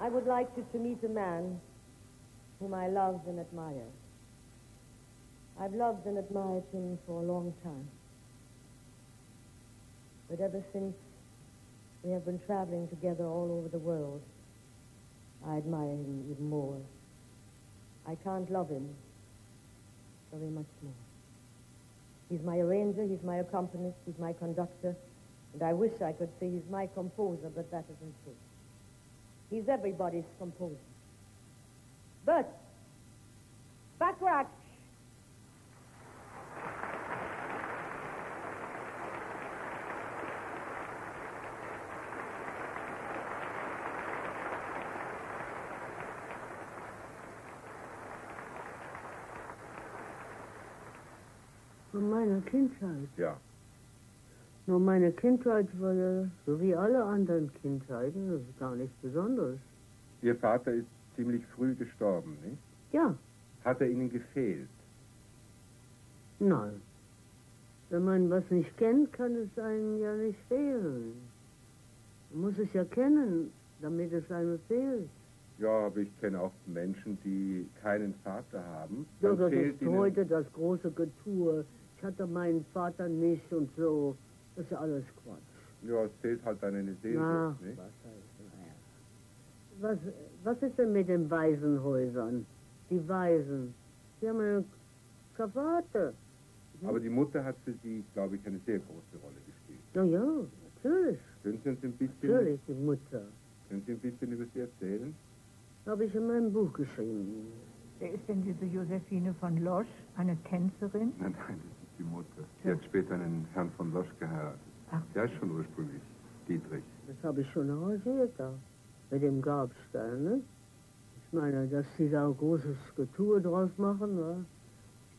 I would like you to meet a man whom I love and admire. I've loved and admired him for a long time. But ever since we have been traveling together all over the world, I admire him even more. I can't love him very much more. He's my arranger, he's my accompanist, he's my conductor, and I wish I could say he's my composer, but that isn't true. He's everybody's composer. But, Bacharach, Von meiner Kindheit. Ja. Nur meine Kindheit war ja so wie alle anderen Kindheiten, das ist gar nichts Besonderes. Ihr Vater ist ziemlich früh gestorben, nicht? Ja, Hat er Ihnen gefehlt? nein. Wenn man was nicht kennt, kann es einem ja nicht fehlen. Man muss es ja kennen, damit es einem fehlt. Ja, aber ich kenne auch Menschen, die keinen Vater haben. Ja, Dann das fehlt ist heute das große Getue. Ich hatte meinen Vater nicht und so. Das ist ja alles Quatsch. Ja, es fehlt halt an eine Na, Sehnsucht, nicht? was, heißt, naja. was, was ist denn mit den Waisenhäusern? Die Waisen. Die haben ja keinen Vater. Aber die Mutter hat für Sie, glaube ich, eine sehr große Rolle gespielt. Na ja, natürlich. Können Sie uns ein bisschen, Natürlich, die Mutter. können Sie ein bisschen über sie erzählen? Habe ich in meinem Buch geschrieben. Wer ist denn diese Josephine von Losch? Eine Tänzerin? Nein, nein, die Mutter. Sie hat später einen Herrn von Losch geheiratet. Ach. Der ist schon ursprünglich Dietrich. Das habe ich schon arrangiert da. Mit dem Grabstein, ne? Ich meine, dass die da großes Getue draus machen, ne?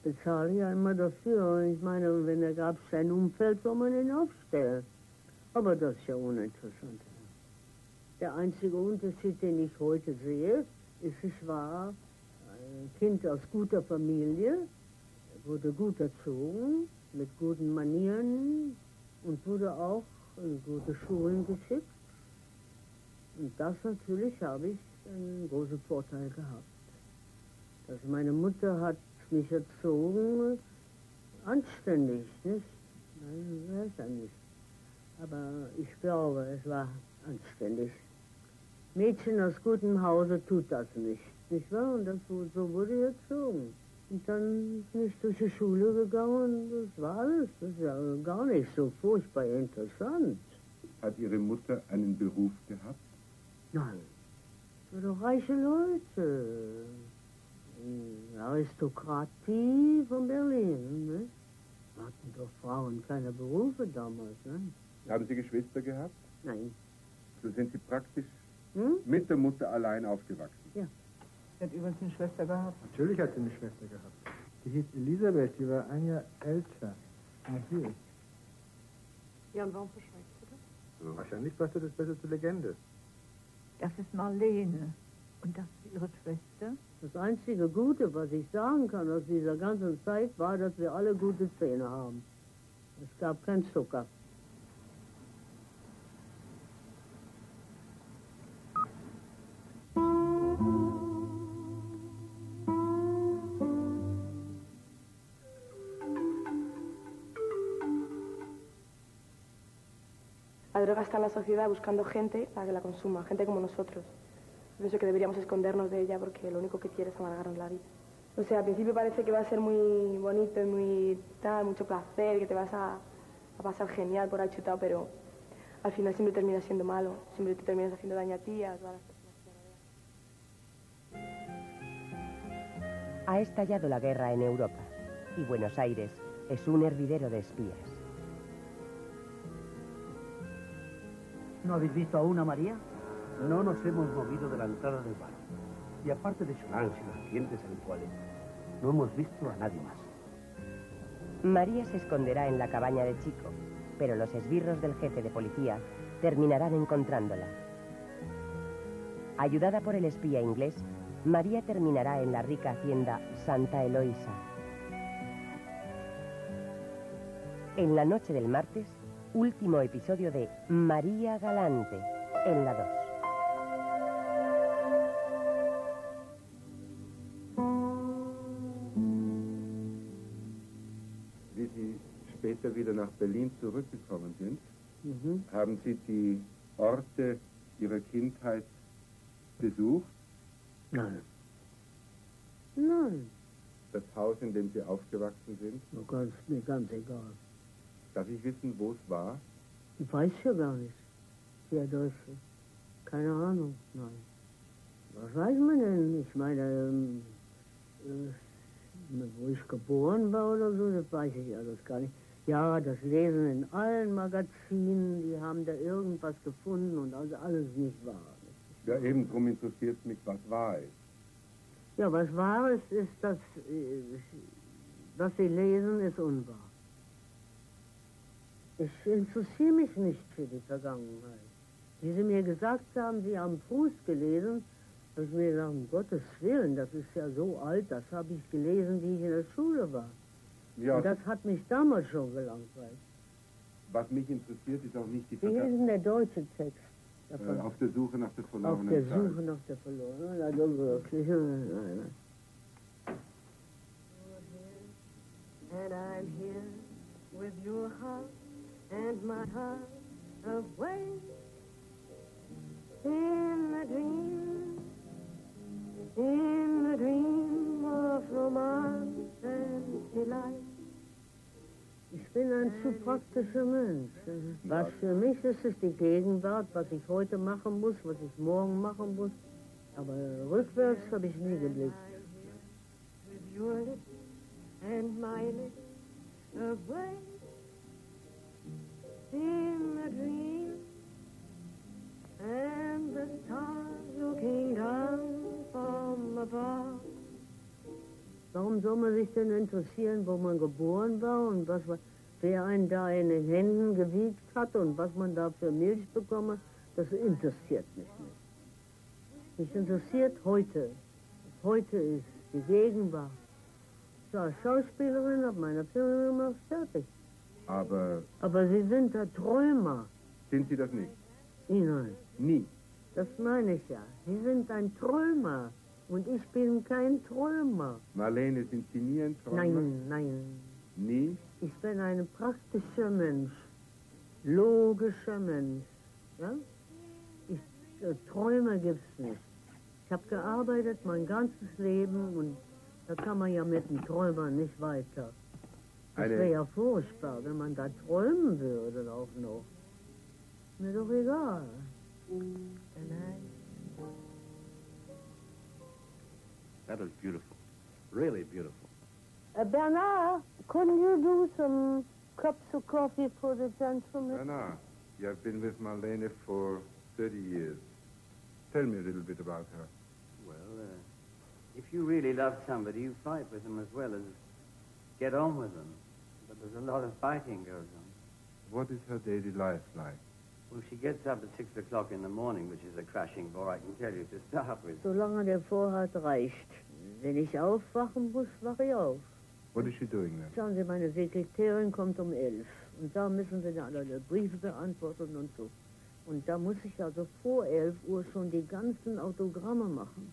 bezahle ja immer dafür. Ich meine, wenn der Grabstein umfällt, soll man ihn aufstellen. Aber das ist ja uninteressant. Der einzige Unterschied, den ich heute sehe, ist, ich war ein Kind aus guter Familie, wurde gut erzogen, mit guten Manieren und wurde auch in gute Schulen geschickt. Und das natürlich habe ich einen großen Vorteil gehabt. Dass meine Mutter hat mich erzogen, anständig, nicht? Nein, weiß ja nicht. Aber ich glaube, es war anständig. Mädchen aus gutem Hause tut das nicht, nicht wahr? Und das, so wurde ich erzogen. Und dann bin ich durch die Schule gegangen und das war alles. Das ist ja gar nicht so furchtbar interessant. Hat Ihre Mutter einen Beruf gehabt? Nein. Doch reiche Leute. Aristokratie von Berlin, ne? Hatten doch Frauen keine Berufe damals, ne? Haben Sie Geschwister gehabt? Nein. So sind Sie praktisch Hm? mit der Mutter allein aufgewachsen. Sie hat übrigens eine Schwester gehabt. Natürlich hat sie eine Schwester gehabt. Die hieß Elisabeth, die war ein Jahr älter. Ah, hier. Ja, und warum verschweigst du das? Wahrscheinlich passt das besser zur Legende. Das ist Marlene. Und das ist ihre Schwester? Das einzige Gute, was ich sagen kann aus dieser ganzen Zeit, war, dass wir alle gute Zähne haben. Es gab keinen Zucker. Droga está en la sociedad buscando gente para que la consuma, gente como nosotros. Pienso que deberíamos escondernos de ella porque lo único que quiere es amargarnos la vida. O sea, al principio parece que va a ser muy bonito y muy tal, mucho placer, que te vas a, a pasar genial por ahí chutado, pero al final siempre termina siendo malo, siempre te terminas haciendo daño a ti, a las personas. Ha estallado la guerra en Europa y Buenos Aires es un hervidero de espías. ¿No habéis visto aún a María? No nos hemos movido de la entrada del bar. Y aparte de Solans y los clientes habituales, no hemos visto a nadie más. María se esconderá en la cabaña de Chico, pero los esbirros del jefe de policía terminarán encontrándola. Ayudada por el espía inglés, María terminará en la rica hacienda Santa Eloísa. En la noche del martes, último episodio de María Galante, en la 2. Wie Sie später wieder nach Berlin zurückgekommen sind, Mhm. haben Sie die Orte Ihrer Kindheit besucht? Nein. Nein. Das Haus, in dem Sie aufgewachsen sind? Mir ganz, mir ganz egal. Darf ich wissen, wo es war? Ich weiß ja gar nicht. Die Adresse. Keine Ahnung. Nein. Was weiß man denn? Ich meine, ähm, äh, wo ich geboren war oder so, das weiß ich alles gar nicht. Ja, das Lesen in allen Magazinen, die haben da irgendwas gefunden und also alles nicht wahr. Ja, eben drum interessiert mich, was wahr ist. Ja, was wahr ist, ist, dass äh, was Sie lesen, ist unwahr. Ich interessiere mich nicht für die Vergangenheit. Wie Sie mir gesagt haben, Sie haben Fuß gelesen, habe ich mir gesagt, um Gottes Willen, das ist ja so alt, das habe ich gelesen, wie ich in der Schule war. Ja, Und das hat mich damals schon gelangweilt. was mich interessiert, ist auch nicht die Wie ist Vergangenheit. denn der deutsche Text? davon? Äh, auf der Suche nach der Auf verlorenen der Zeit. Suche nach der verlorenen, also wirklich. Nein, nein. And I'm here with your heart and my heart away in the dream, in the dream of romance and delight. Ich bin ein zu praktischer Mensch. Was für mich ist, ist die Gegenwart, was ich heute machen muss, was ich morgen machen muss. Aber rückwärts habe ich nie geblickt. With your lips and my lips away Warum soll man sich denn interessieren, wo man geboren war und was wer einen da in den Händen gewiegt hat und was man da für Milch bekommen? Das interessiert mich nicht. Mich interessiert heute. Heute ist die Gegenwart. Ich war Schauspielerin, habe meine Filme gemacht, fertig. Aber Aber Sie sind der Träumer. sind Sie das nicht? Nein, Nie. das meine ich ja. Sie sind ein Träumer. Und ich bin kein Träumer. Marlene, sind Sie nie ein Träumer? Nein, nein. Nie? Ich bin ein praktischer Mensch. Logischer Mensch. Ja? Ich, äh, Träume gibt's nicht. Ich habe gearbeitet mein ganzes Leben und da kann man ja mit dem Träumer nicht weiter. Das Eine- wäre ja furchtbar, wenn man da träumen würde auch noch. Mir doch egal. That was beautiful. Really beautiful. Uh, Bernard, couldn't you do some cups of coffee for the gentleman? Bernard, you have been with Marlene for 30 years. Tell me a little bit about her. Well, uh, if you really love somebody, you fight with them as well as get on with them. There's a lot of fighting goes on. What is her daily life like? Well, she gets up at six o'clock in the morning, which is a crashing bore, I can tell you to start with. Solange der Vorhat reicht. Wenn ich aufwachen muss, wache ich auf. What is she doing then? Schauen Sie, meine Sekretärin kommt um elf. Und da müssen Sie dann alle Briefe beantworten und so. Und da muss ich also vor elf Uhr schon die ganzen Autogramme machen.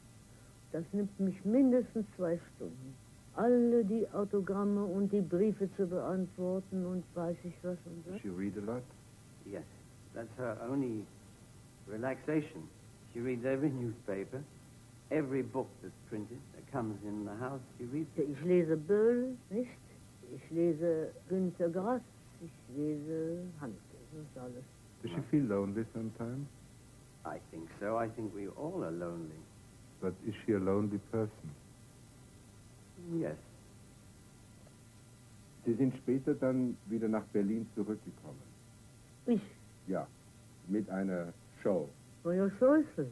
Das nimmt mich mindestens zwei Stunden. Alle die Autogramme und die Briefe zu beantworten und weiß ich was und Does was. she read a lot? Yes, that's her only relaxation. She reads every newspaper, every book that's printed that comes in the house. She reads it. Ich lese Böll, nicht? Ich lese Günter Grass, ich lese Handke, das ist alles. Does she feel lonely sometimes? I think so. I think we all are lonely. But is she a lonely person? Yes. Sie sind später dann wieder nach Berlin zurückgekommen. Ich, Ja, mit einer Show. war ja Scheuße.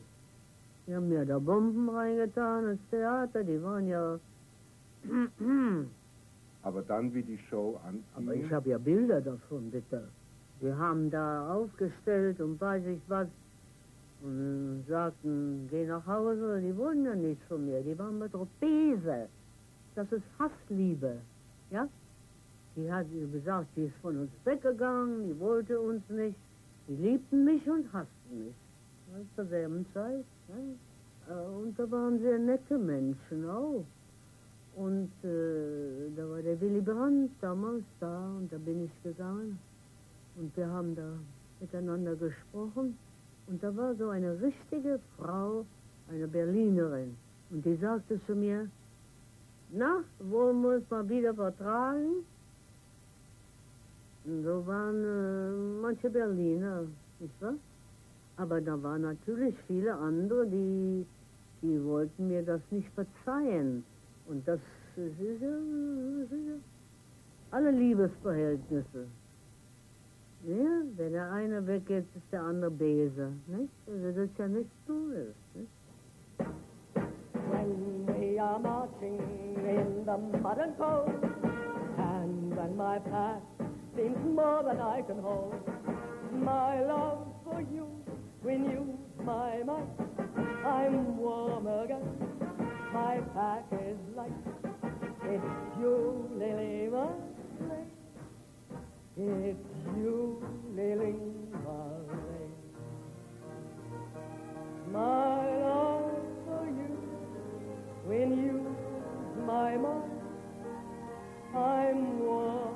Die haben mir da Bomben reingetan ins Theater, die waren ja... Aber dann, wie die Show Aber ich habe ja Bilder davon, bitte. Die haben da aufgestellt und weiß ich was. Und sagten, geh nach Hause. Die wollten ja nichts von mir. Die waren mit Trapeze. Das ist Hassliebe. Ja? Die hat gesagt, die ist von uns weggegangen, die wollte uns nicht. Die liebten mich und hassten mich. Zur selben Zeit. Ja? Äh, Und da waren sehr nette Menschen auch. Und äh, da war der Willy Brandt damals da und da bin ich gegangen. Und wir haben da miteinander gesprochen. Und da war so eine richtige Frau, eine Berlinerin. Und die sagte zu mir, na, wollen wir uns mal wieder vertragen? So waren äh, manche Berliner, nicht wahr? Aber da waren natürlich viele andere, die, die wollten mir das nicht verzeihen. Und das ist ja, das ist ja alle Liebesverhältnisse. Ja, wenn der eine weggeht, ist der andere böse. Nicht? Also das ist ja nichts Neues. When we are marching in the mud and cold, and when my past seems more than I can hold, my love for you renews my might. I'm warm again, my pack is light. It's you, Lily Marley. It's you, Lily Marley. My I'm warm.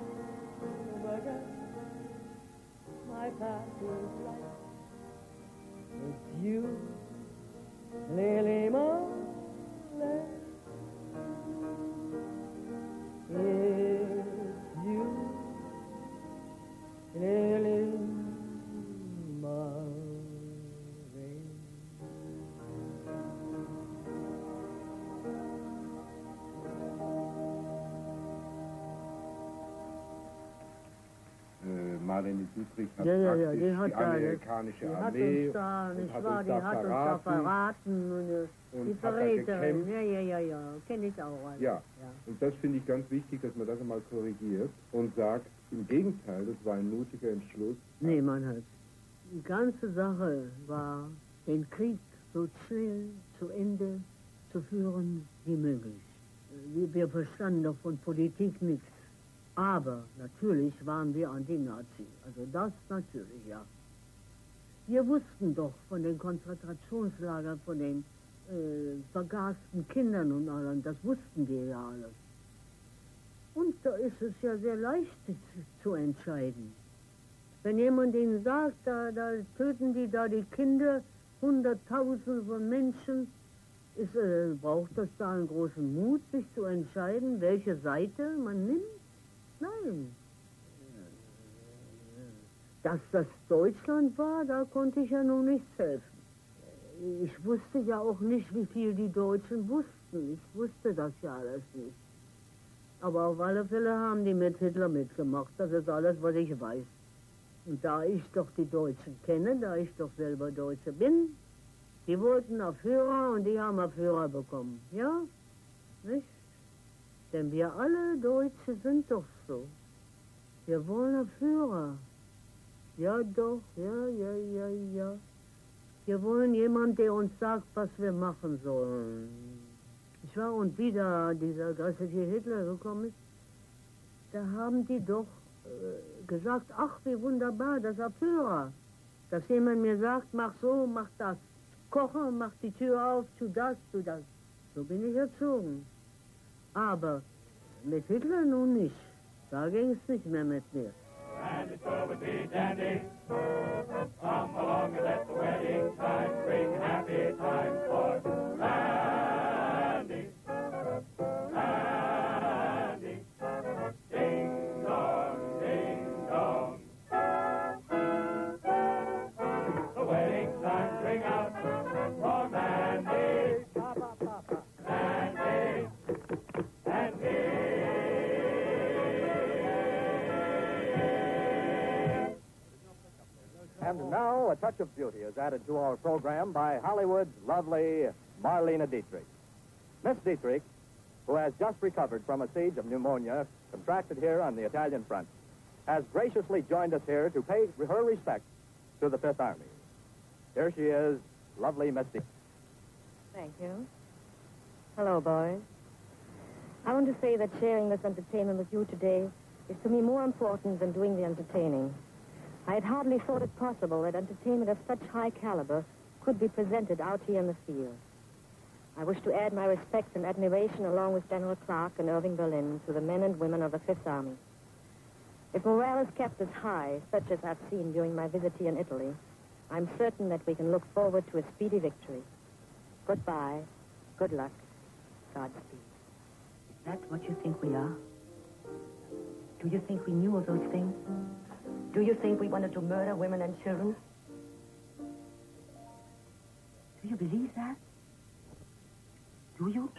My path is light. It's you, Lily Marley. It's you, Marlene Dietrich hat Ja, ja, ja, die hat die da, amerikanische die hat Armee uns da, und hat uns da hat uns da verraten. verraten und, äh, und die hat da Verräterin. Ja, ja, ja, ja, kenne ich auch alles. Ja, und das finde ich ganz wichtig, dass man das einmal korrigiert und sagt, im Gegenteil, das war ein mutiger Entschluss. Nee, man hat. Die ganze Sache war, den Krieg so schnell zu Ende zu führen wie möglich. Wir, wir verstanden doch von Politik nichts. Aber natürlich waren wir Anti-Nazi. Also das natürlich, ja. Wir wussten doch von den Konzentrationslagern, von den äh, vergasten Kindern und allem, das wussten wir ja alles. Und da ist es ja sehr leicht zu, entscheiden. Wenn jemand ihnen sagt, da, da töten die da die Kinder, Hunderttausende von Menschen, ist, äh, braucht das da einen großen Mut, sich zu entscheiden, welche Seite man nimmt? Nein. Dass das Deutschland war, da konnte ich ja nun nichts helfen. Ich wusste ja auch nicht, wie viel die Deutschen wussten. Ich wusste das ja alles nicht. Aber auf alle Fälle haben die mit Hitler mitgemacht. Das ist alles, was ich weiß. Und da ich doch die Deutschen kenne, da ich doch selber Deutsche bin, die wollten auf Führer und die haben auf Führer bekommen. Ja? Nicht? Denn wir alle Deutsche sind doch so. Wir wollen auf Führer. Ja doch, ja, ja, ja, ja. Wir wollen jemanden, der uns sagt, was wir machen sollen. Ich war und wieder dieser grässliche Hitler gekommen ist, da haben die doch äh, gesagt, ach, wie wunderbar, das ist ein Führer. Dass jemand mir sagt, mach so, mach das. Koche, mach die Tür auf, tu das, tu das. So bin ich erzogen. Aber mit Hitler nun nicht. Da ging es nicht mehr mit mir. And it sure touch of beauty is added to our program by Hollywood's lovely Marlena Dietrich. Miss Dietrich, who has just recovered from a siege of pneumonia contracted here on the Italian front, has graciously joined us here to pay her respects to the Fifth Army. Here she is, lovely Miss Dietrich. Thank you. Hello, boys. I want to say that sharing this entertainment with you today is to me more important than doing the entertaining. I had hardly thought it possible that entertainment of such high caliber could be presented out here in the field. I wish to add my respect and admiration along with General Clark and Irving Berlin to the men and women of the Fifth Army. If morale is kept as high, such as I've seen during my visit here in Italy, I'm certain that we can look forward to a speedy victory. Goodbye, good luck, Godspeed. Is that what you think we are? Do you think we knew of those things? Do you think we wanted to murder women and children? Do you believe that? Do you?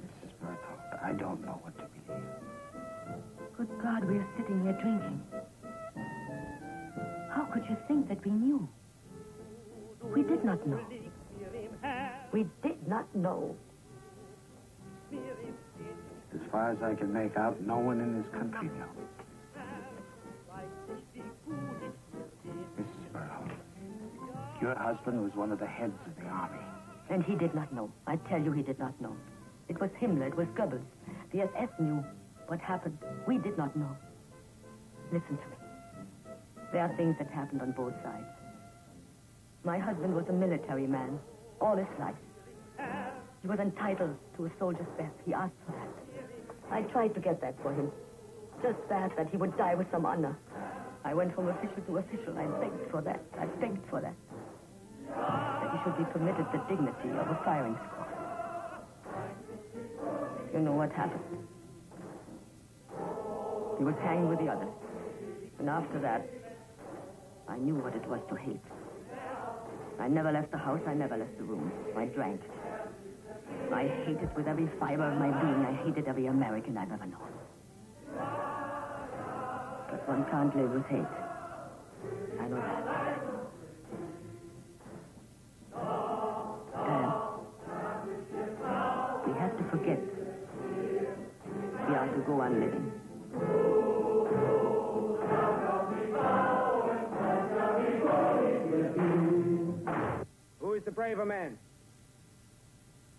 Mrs. Berthold, I don't know what to believe. Good God, we're sitting here drinking. How could you think that we knew? We did not know. We did not know. As far as I can make out, no one in this country knows. Mrs. Berthold, your husband was one of the heads of the army. And he did not know. I tell you, he did not know. It was Himmler, it was Goebbels. The SS knew what happened. We did not know. Listen to me. There are things that happened on both sides. My husband was a military man, all his life. He was entitled to a soldier's death. He asked for that. I tried to get that for him. Just that, that he would die with some honor. I went from official to official. I begged for that. I begged for that. That he should be permitted the dignity of a firing squad. You know what happened? He was hanged with the others. And after that, I knew what it was to hate. I never left the house. I never left the room. I drank. I hated with every fiber of my being. I hated every American I've ever known. One can't live with hate. I know that. We have to forget. We are to go on living. Who is the braver man?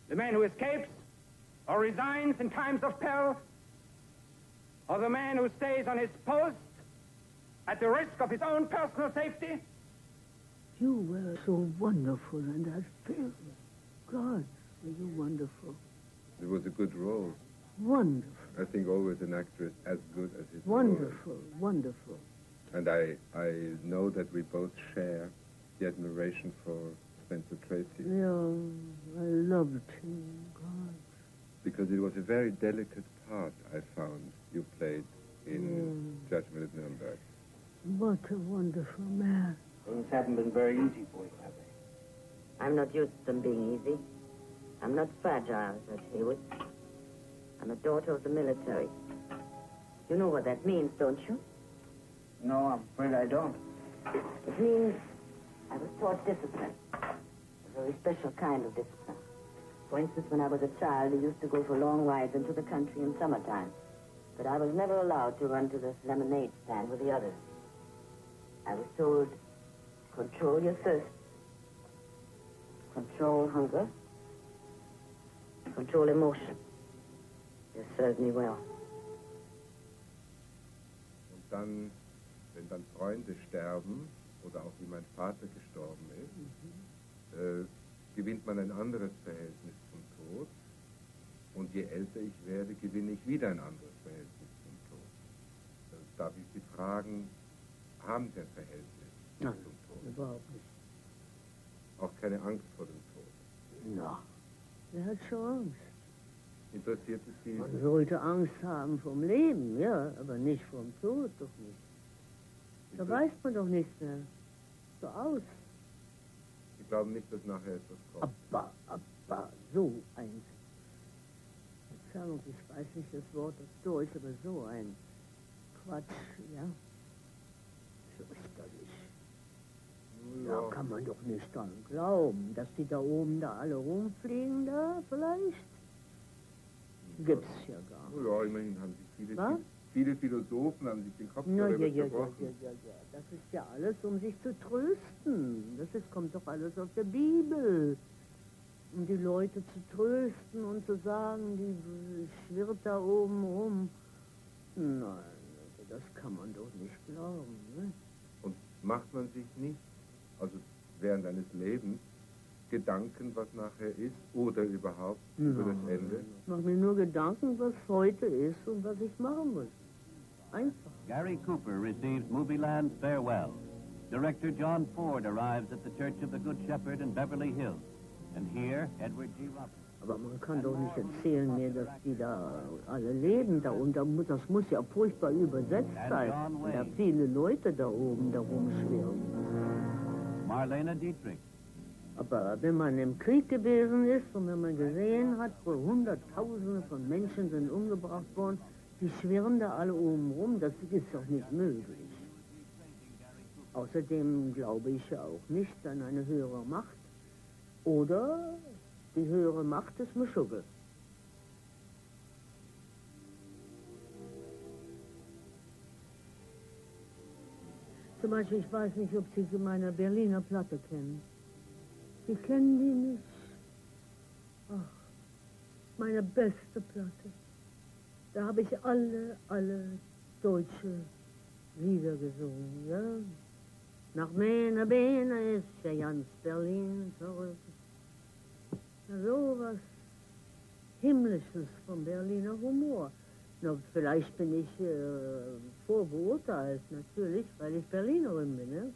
The man who escapes or resigns in times of peril? Or the man who stays on his post at the risk of his own personal safety? You were so wonderful in that film. God, were you wonderful. It was a good role. Wonderful, I think always an actress as good as his wonderful, wonderful. And I, I know that we both share the admiration for Spencer Tracy Yeah, I loved him. God. because it was a very delicate part I found you played in Judgment at Nuremberg. What a wonderful man. Things haven't been very easy for you, have they? I'm not used to them being easy. I'm not fragile, Judge Haywood. I'm a daughter of the military. You know what that means, don't you? No, I'm afraid I don't. It means I was taught discipline. A very special kind of discipline. For instance, when I was a child, we used to go for long rides into the country in summertime. But I was never allowed to run to the lemonade stand with the others. I was told, control your thirst, control hunger, control emotion. It served me well. Und dann, wenn dann Freunde sterben, oder auch wie mein Vater gestorben ist, äh, gewinnt man ein anderes Verhältnis zum Tod. Und je älter ich werde, gewinne ich wieder ein anderes Verhältnis zum Tod. Also darf ich Sie fragen, haben Sie ein Verhältnis Nein, zum Tod? überhaupt nicht. Auch keine Angst vor dem Tod? Na, er hat schon Angst. Interessiert es Sie? Man sollte Angst haben vom Leben, ja, aber nicht vom Tod, doch nicht. Da weiß man doch nichts mehr. So aus. Sie glauben nicht, dass nachher etwas kommt? Aber, aber, so ein. Verzeihung, ich weiß nicht das Wort auf Deutsch, aber so ein Quatsch, ja. Fürchterlich. Da kann man doch nicht dran glauben, dass die da oben da alle rumfliegen, da vielleicht. Gibt's ja gar nicht. Ja, immerhin haben Sie viele, Was? viele Philosophen haben sich den Kopf Ja, ja, darüber ja, ja, ja, zerbrochen. ja, ja. Das ist ja alles, um sich zu trösten. Das ist, kommt doch alles aus der Bibel. Um die Leute zu trösten und zu sagen, die schwirrt da oben rum. Nein, also das kann man doch nicht glauben. Ne? Und macht man sich nicht, also während eines Lebens, Gedanken, was nachher ist oder überhaupt über das Ende? Ich mache mir nur Gedanken, was heute ist und was ich machen muss. Einfach. Gary Cooper receives Movieland's farewell. Director John Ford arrives at the Church of the Good Shepherd in Beverly Hills. And here, Edward G. Robinson. Aber man kann doch nicht erzählen mir, dass die da alle leben da und das muss ja furchtbar übersetzt sein. Da viele Leute da oben da rumschwirren. Marlena Dietrich. Aber wenn man im Krieg gewesen ist und wenn man gesehen hat, wo Hunderttausende von Menschen sind umgebracht worden, die schwirren da alle oben rum, das ist doch nicht möglich. Außerdem glaube ich ja auch nicht an eine höhere Macht. Oder die höhere Macht ist Mischugge. Zum Beispiel, ich weiß nicht, ob Sie zu meiner Berliner Platte kennen. Sie kennen die nicht. Ach, meine beste Platte. Da habe ich alle, alle deutsche Lieder gesungen, ja. Nach meiner Beine ist ja ganz Berlin zurück. Ja, sowas Himmlisches vom Berliner Humor. Na, vielleicht bin ich äh, vorbeurteilt, natürlich, weil ich Berlinerin bin, ne?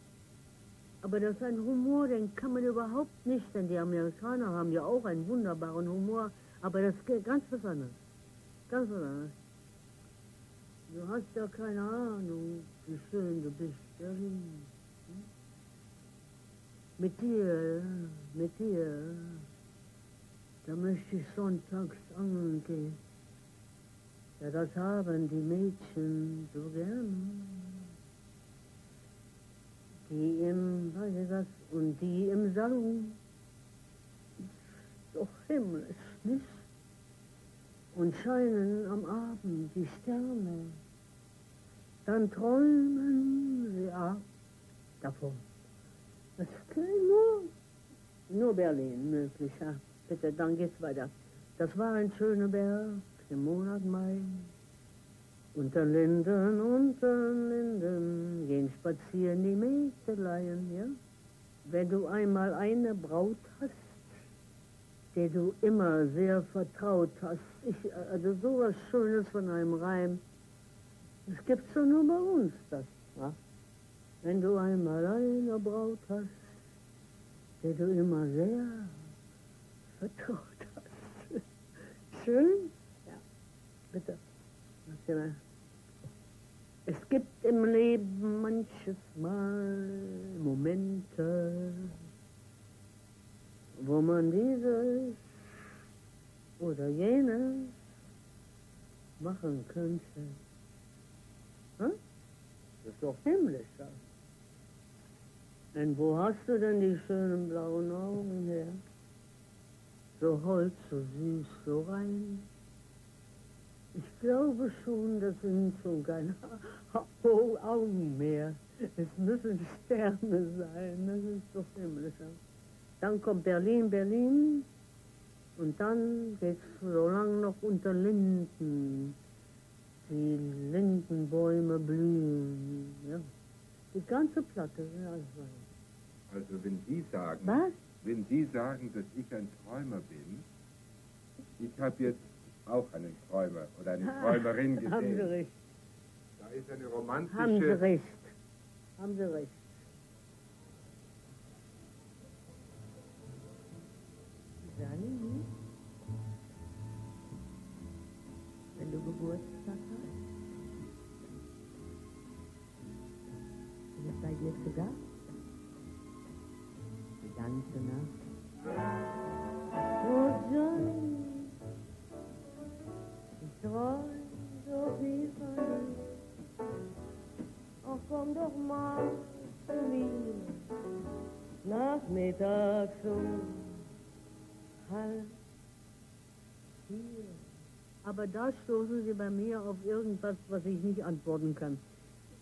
Aber das ist ein Humor, den kann man überhaupt nicht, denn die Amerikaner haben ja auch einen wunderbaren Humor, aber das ist ganz was anderes. Ganz was anderes. Du hast ja keine Ahnung, wie schön du bist, Berlin. Hm? Mit dir, mit dir, da möchte ich sonntags angeln gehen. Ja, das haben die Mädchen so gern. Die im, weiß und die im Salon. Doch himmlisch, nicht? Und scheinen am Abend die Sterne. Dann träumen sie ab davon. Das kann nur, nur Berlin möglich, ja. Bitte, dann geht's weiter. Das war ein schöner Berg im Monat Mai. Unter Linden, unter Linden gehen spazieren die Mägdeleien, ja? Wenn du einmal eine Braut hast, der du immer sehr vertraut hast, ich, also sowas Schönes von einem Reim, das gibt's doch nur bei uns, das, ja? Wenn du einmal eine Braut hast, der du immer sehr vertraut hast. Schön? Bitte. Es gibt im Leben manches Mal Momente, wo man dieses oder jenes machen könnte. Hm? Das ist doch himmlisch. Ja? Und wo hast du denn die schönen blauen Augen her? So hold, so süß, so rein. Ich glaube schon, das sind schon keine Augen mehr. Es müssen Sterne sein, das ist doch himmlisch. Dann kommt Berlin, Berlin und dann geht's so lang noch unter Linden. Die Lindenbäume blühen, ja. Die ganze Platte, ja. Also wenn Sie sagen, Was? wenn Sie sagen, dass ich ein Träumer bin, ich habe jetzt auch einen Träumer oder eine Träumerin gesehen. Haben Sie recht. Da ist eine romantische... Haben Sie recht. Haben Sie recht. Janine, wenn du Geburtstag hast, bin ich bei dir zu Gast. Die ganze Nacht. Träum so viel von dir. Ach, komm doch mal zu mir, nachmittags um halb vier. Aber da stoßen Sie bei mir auf irgendwas, was ich nicht antworten kann.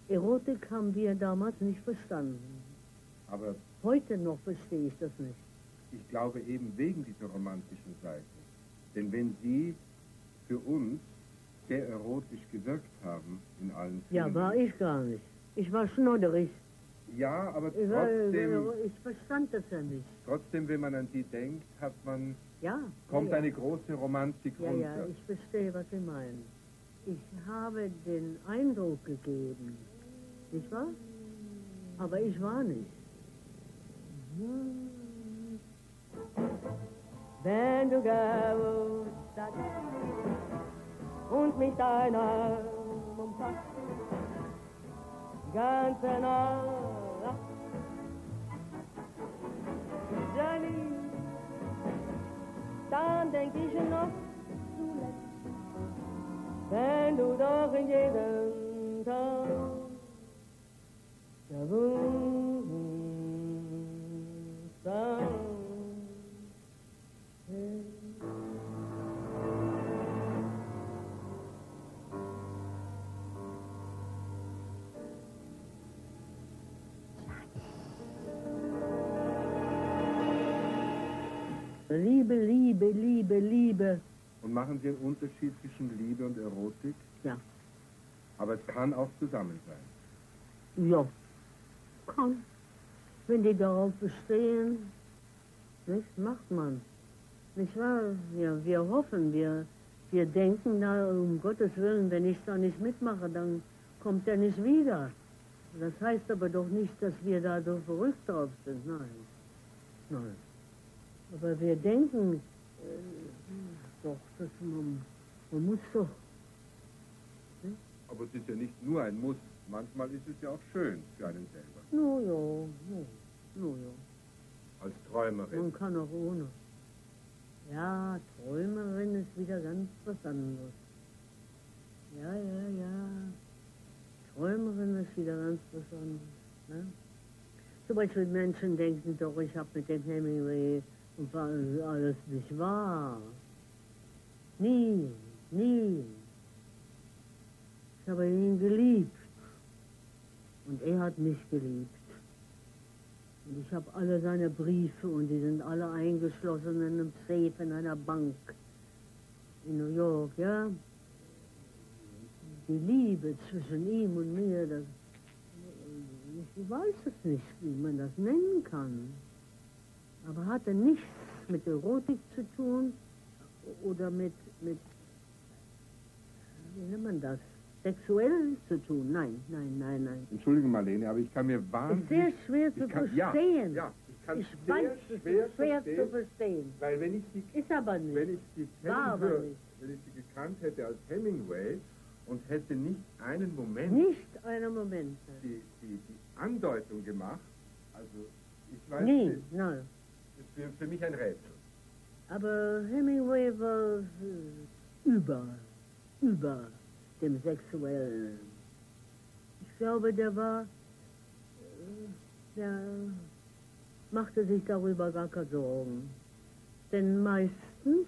Erotik haben wir damals nicht verstanden. Aber Heute noch verstehe ich das nicht. ich glaube eben wegen dieser romantischen Seite. Denn wenn Sie für uns sehr erotisch gewirkt haben in allen Filmen... Ja, war ich gar nicht. Ich war schnodderig. Ja, aber trotzdem, ich verstand das ja nicht. trotzdem, wenn man an Sie denkt, hat man, Ja. kommt ja, eine große Romantik Ja, runter. ja, ich verstehe, was Sie meinen. Ich habe den Eindruck gegeben, nicht wahr? Aber ich war nicht. Wenn du Geburtstag und mich dein Arm umfasst, ganze Nacht, Jenny, dann denk ich noch zuletzt, wenn du doch in jedem Tag der Wunsch Liebe, Liebe, Liebe. Und machen Sie einen Unterschied zwischen Liebe und Erotik? Ja. Aber es kann auch zusammen sein. Ja, kann. Wenn die darauf bestehen, nicht, macht man. Nicht wahr? Ja, wir hoffen, wir, wir denken, na, um Gottes Willen, wenn ich da nicht mitmache, dann kommt er nicht wieder. Das heißt aber doch nicht, dass wir da so verrückt drauf sind. Nein. Nein. Aber wir denken, doch, dass man, man muss doch. Aber es ist ja nicht nur ein Muss. Manchmal ist es ja auch schön für einen selber. No, ja, no, no, ja. Als Träumerin. Man kann auch ohne. Ja, Träumerin ist wieder ganz was anderes. Ja, ja, ja. Träumerin ist wieder ganz was anderes. Ne? Zum Beispiel Menschen denken doch, ich habe mit dem Hemingway war alles nicht wahr. Nie, nie. Ich habe ihn geliebt. Und er hat mich geliebt. Und ich habe alle seine Briefe und die sind alle eingeschlossen in einem Safe in einer Bank in New York, ja. Die Liebe zwischen ihm und mir, das, ich weiß es nicht, wie man das nennen kann. Aber hatte nichts mit Erotik zu tun oder mit, mit, wie nennt man das, sexuell zu tun. Nein, nein, nein, nein. Entschuldige Marlene, aber ich kann mir Ist wahnsinnig... sehr schwer zu kann, verstehen. Ja, ja, ich kann Ich sehr weiß, es schwer, ist schwer verstehen, zu verstehen. Weil wenn ich die, Ist aber nicht. wenn ich die War kennen aber würde, nicht. wenn ich sie gekannt hätte als Hemingway und hätte nicht einen Moment Nicht einen Moment. die, die, die Andeutung gemacht, also ich weiß Nie, nicht, nein. Für, für mich ein Rätsel. Aber Hemingway war äh, über, über dem Sexuellen. Ich glaube, der war, äh, der machte sich darüber gar keine Sorgen. Denn meistens,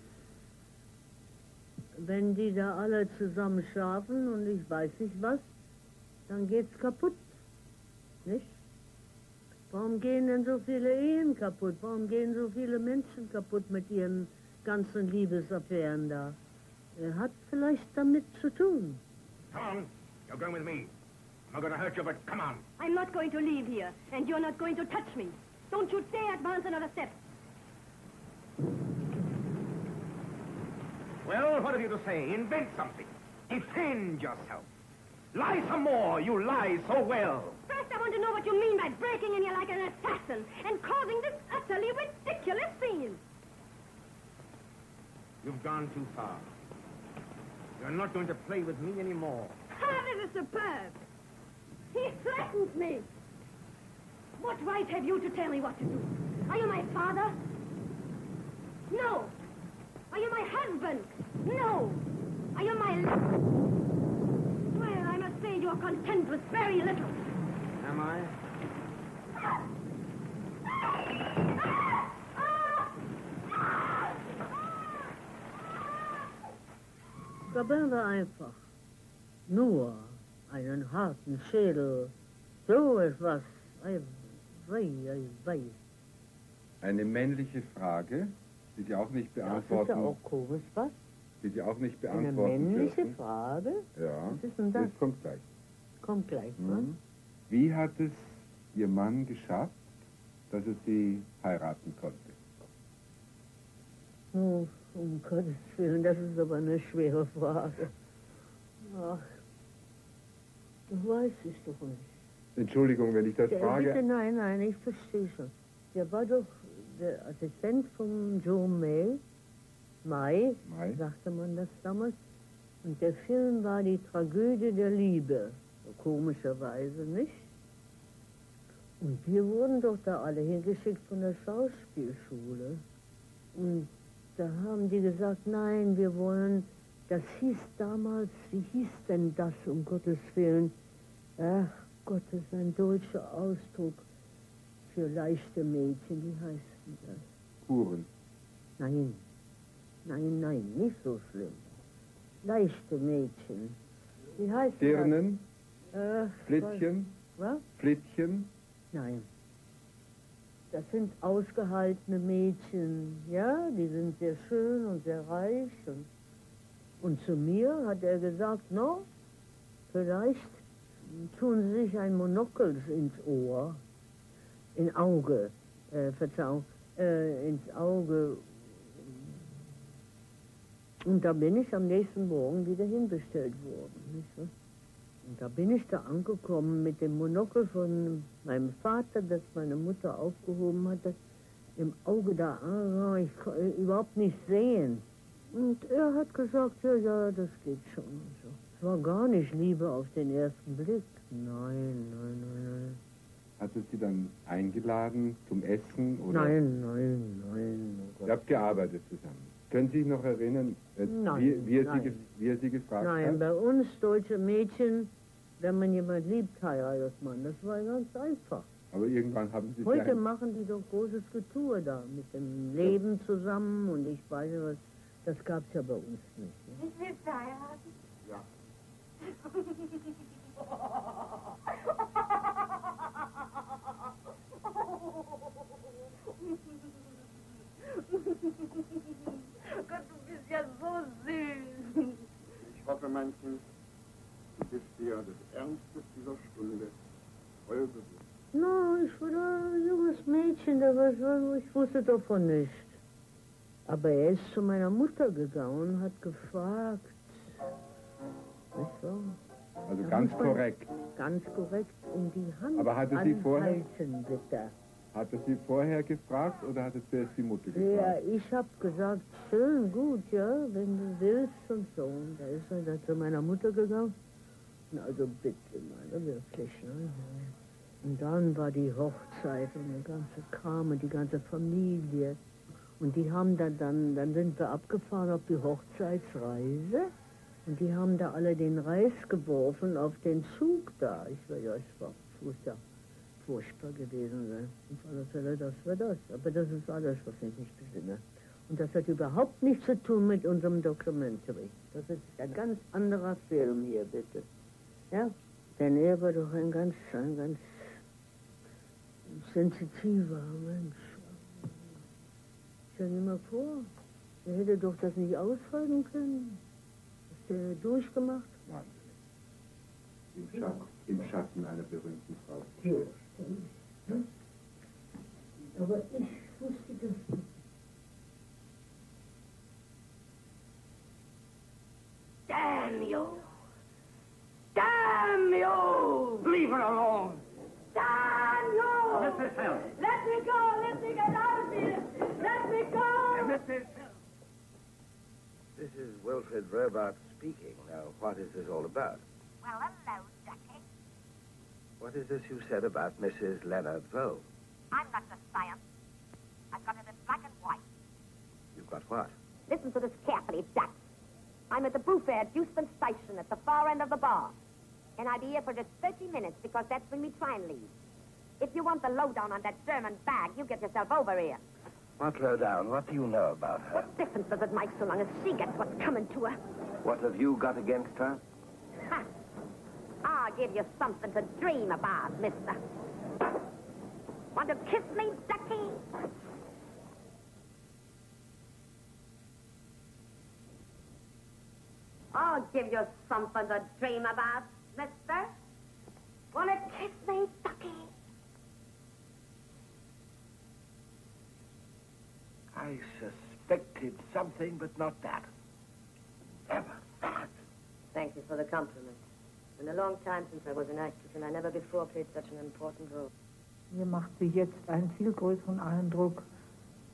wenn die da alle zusammen schlafen und ich weiß nicht was, dann geht's kaputt. Nicht? Warum gehen denn so viele Ehen kaputt? Warum gehen so viele Menschen kaputt mit ihren ganzen Liebesaffären da? Er hat vielleicht damit zu tun. Come on, you're going with me. I'm not going to hurt you, but come on. I'm not going to leave here, and you're not going to touch me. Don't you dare advance another step. Well, what have you to say? Invent something. Defend yourself. Lie some more. You lie so well. First, I want to know what you mean by breaking in here like an assassin and causing this utterly ridiculous scene. You've gone too far. You're not going to play with me anymore. Ah, this is superb. He threatens me. What right have you to tell me what to do? Are you my father? No. Are you my husband? No. Are you my... Say you're content with very little. Am I? War einfach nur einen harten Schädel. So etwas. Ei, wei, ei, wei. Eine männliche Frage, die Sie auch nicht Das ist beantworten, ja auch komisch, was? Die Sie auch nicht Eine beantworten männliche dürfen. Frage? Ja, Was ist denn das? das kommt gleich. Kommt gleich, ne? Mhm. Wie hat es Ihr Mann geschafft, dass er Sie heiraten konnte? Oh, um Gottes Willen, das ist aber eine schwere Frage. Ach, das weiß ich doch nicht. Entschuldigung, wenn ich das Der, frage. bitte, nein, nein, ich verstehe schon. Der war doch der Assistent von Joe May. May, May. sagte man das damals. Und der Film war die Tragödie der Liebe. So komischerweise, nicht? Und wir wurden doch da alle hingeschickt von der Schauspielschule. Und da haben die gesagt, nein, wir wollen, das hieß damals, wie hieß denn das, um Gottes Willen? Ach Gott, das ist ein deutscher Ausdruck für leichte Mädchen. Wie heißt denn das? Kuren. Nein, nein, nein, nicht so schlimm. Leichte Mädchen. Wie heißt Dirnen, das? Äh, Flittchen, Was? Flittchen. Nein. Das sind ausgehaltene Mädchen, ja, die sind sehr schön und sehr reich. Und, und zu mir hat er gesagt, no, vielleicht tun Sie sich ein Monokel ins Ohr, in Auge, äh, Verzeihung, äh, ins Auge. Und da bin ich am nächsten Morgen wieder hinbestellt worden. Und da bin ich da angekommen mit dem Monokel von meinem Vater, das meine Mutter aufgehoben hatte, im Auge da, ah, ich kann überhaupt nicht sehen. Und er hat gesagt, ja, ja, das geht schon. So. Es war gar nicht Liebe auf den ersten Blick. Nein, nein, nein, nein. Hat er Sie dann eingeladen zum Essen? Oder? Nein, nein, nein. oh Ihr habt gearbeitet zusammen. Können Sie sich noch erinnern, äh, Nein, wie, wie, er Sie, nein. wie er Sie gefragt Nein, hat? bei uns deutsche Mädchen, wenn man jemand liebt, heiratet man. Das war ganz einfach. Aber irgendwann haben Sie Heute machen die doch großes Getue da mit dem Leben zusammen und ich weiß nicht was. Das gab es ja bei uns nicht. Ne? Ich will heiraten. Ja. Gott, du bist ja so süß. Ich hoffe, mein Kind, du bist dir des Ernstes dieser Stunde voll bewusst. No, ich war ein junges Mädchen, da war so, ich wusste davon nicht. Aber er ist zu meiner Mutter gegangen und hat gefragt. Nicht so? Also ganz korrekt. Ganz korrekt um die Hand Aber hatte sie vorher- bitte. Hat er Sie vorher gefragt oder hat er zuerst die Mutter Ja, gefragt? ich hab gesagt, schön, gut, ja, wenn du willst und so. Und da ist er dann zu meiner Mutter gegangen. Na, Also bitte, meine, wirklich, ne? Und dann war die Hochzeit und der ganze Kram und die ganze Familie. Und die haben da dann, dann sind wir abgefahren auf die Hochzeitsreise. Und die haben da alle den Reis geworfen auf den Zug da. Ich war ja, es war furchtbar, gewesen. Ne? Auf alle Fälle, das war das. Aber das ist alles, was ich nicht bestimme. Und das hat überhaupt nichts zu tun mit unserem Documentary. Das ist ein ganz anderer Film hier, bitte. Ja? Denn er war doch ein ganz, ein ganz sensitiver Mensch. Stell dir mal vor, er hätte doch das nicht aushalten können. Ist der durchgemacht? Im, Schatten, Im Schatten einer berühmten Frau. Ja, stimmt. Aber ich wusste das nicht. Damn you! Damn you! Leave her alone. Damn you! Mrs. Hill. Let me go! Let me get out of here! Let me go! Mrs. This is Wilfred Robart speaking. Now, what is this all about? Well, hello. What is this you said about Mrs. Leonard Vaux? I'm not just science. I've got it in black and white. You've got what? Listen to this carefully, Duck. I'm at the Buford Houston Station at the far end of the bar. And I'll be here for just 30 minutes because that's when we try and leave. If you want the lowdown on that German bag, you get yourself over here. What lowdown? What do you know about her? What difference does it make so long as she gets what's coming to her? What have you got against her? Ha! I'll give you something to dream about, mister. Want to kiss me, Ducky? I'll give you something to dream about, mister. Want to kiss me, Ducky? I suspected something, but not that. Never that. Thank you for the compliment. Been a long time since I was an actress, and I never before played such an important role. Mir macht sie jetzt einen viel größeren Eindruck,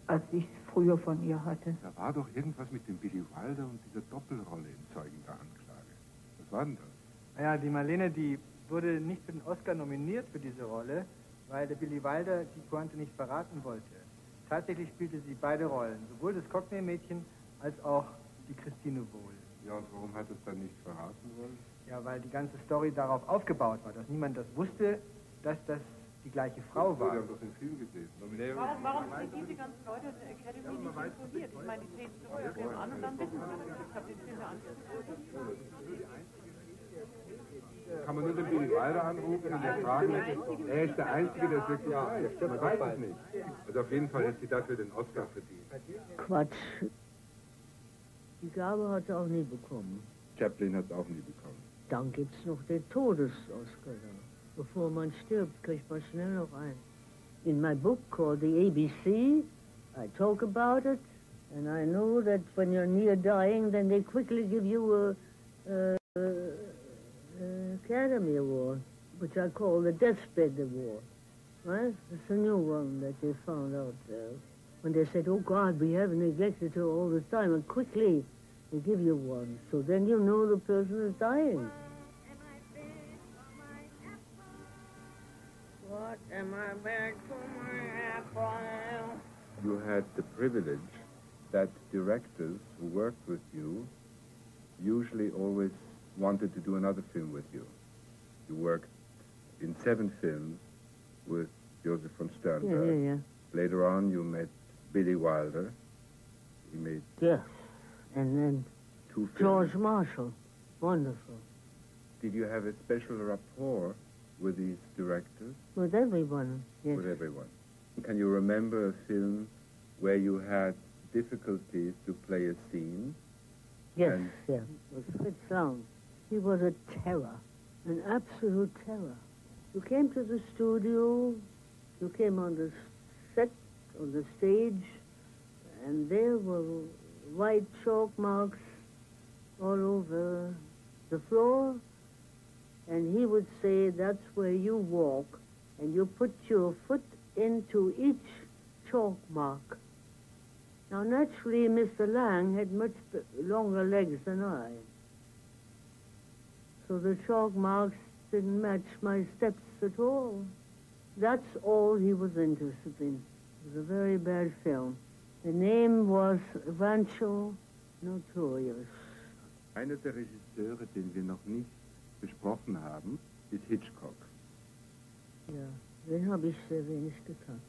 als ich früher von ihr hatte. Da war doch irgendwas mit dem Billy Wilder und dieser Doppelrolle im Zeugen der Anklage. Was war denn das? Naja, die Marlene, die wurde nicht für den Oscar nominiert für diese Rolle, weil der Billy Wilder die Pointe nicht verraten wollte. Tatsächlich spielte sie beide Rollen, sowohl das Cockney-Mädchen als auch die Christine Wohl. Ja, und warum hat es dann nicht verraten wollen? Ja, weil die ganze Story darauf aufgebaut war, dass niemand das wusste, dass das die gleiche Frau war. Wir haben doch den Film gesehen. Warum, warum sind diese ganzen Leute in der Academy nicht informiert? Ich meine, die treten zum Film an und dann wissen sie das. Ich habe den Film ja angeguckt. Kann man nur den Billy Wilder anrufen und der fragen, er ist der Einzige, der es wirklich weiß. Man weiß es nicht. Also auf jeden Fall hätte sie dafür den Oscar verdient. Quatsch. Die Gabe hat er auch nie bekommen. Chaplin hat es auch nie bekommen. Dann gibt's noch den Todesoscar. Bevor man stirbt, kriegt man schnell noch ein. In my book called The ABC, I talk about it, and I know that when you're near dying, then they quickly give you a, a, a Academy Award, which I call the Deathbed Award. Right? It's a new one that they found out there. When they said, oh God, we have neglected her all this time, and quickly they give you one. So then you know the person is dying. What am I back to my apple? You had the privilege that directors who worked with you usually always wanted to do another film with you. You worked in seven films with Joseph von Sternberg. yeah, yeah. yeah. Later on, you met Billy Wilder. He made Yes. And then two films. George Marshall. Wonderful. Did you have a special rapport with these directors? With everyone. Yes. With everyone. Can you remember a film where you had difficulties to play a scene? Yes, And- yeah. It was Fritz Lang. He was a terror, an absolute terror. You came to the studio, you came on the set, on the stage, and there were white chalk marks all over the floor, and he would say, that's where you walk, and you put your foot into each chalk mark. Now, naturally, Mr. Lang had much longer legs than I. So the chalk marks didn't match my steps at all. That's all he was interested in. It was a very bad film. The name was Rancho Notorious. Einer der Regisseure, den wir noch nicht besprochen haben, ist Hitchcock. Ja, den habe ich sehr wenig gekannt.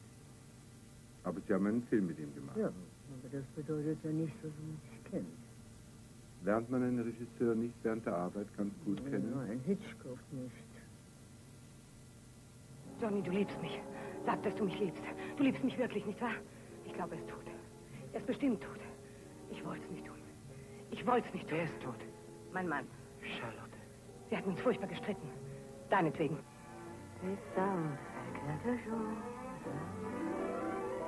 Aber Sie haben einen Film mit ihm gemacht. Ja, aber das bedeutet ja nicht, dass man mich kennt. Lernt man einen Regisseur nicht während der Arbeit ganz gut kennen? Nein, Hitchcock nicht. Johnny, du liebst mich. Sag, dass du mich liebst. Du liebst mich wirklich, nicht wahr? Ich glaube, er ist tot. Er ist bestimmt tot. Ich wollte es nicht tun. Ich wollte es nicht tun. Wer ist tot? Mein Mann. Charlotte. Wir hatten uns furchtbar gestritten. Deinetwegen. Les sounds éclatent jour.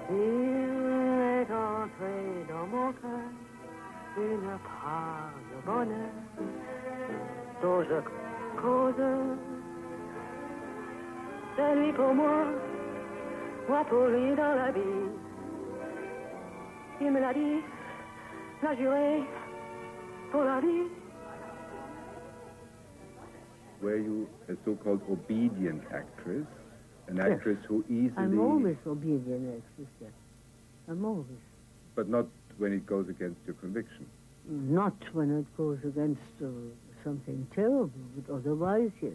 Il est entré dans mon cœur une part de bonheur dont je cause. C'est lui pour moi, moi pour lui dans la vie. Il me l'a dit, l'a juré pour la vie. Were you a so-called obedient actress? An Yes. actress who easily... I'm always obedient, actress, yes. I'm always. But not when it goes against your conviction. Not when it goes against uh, something terrible, but otherwise, yes.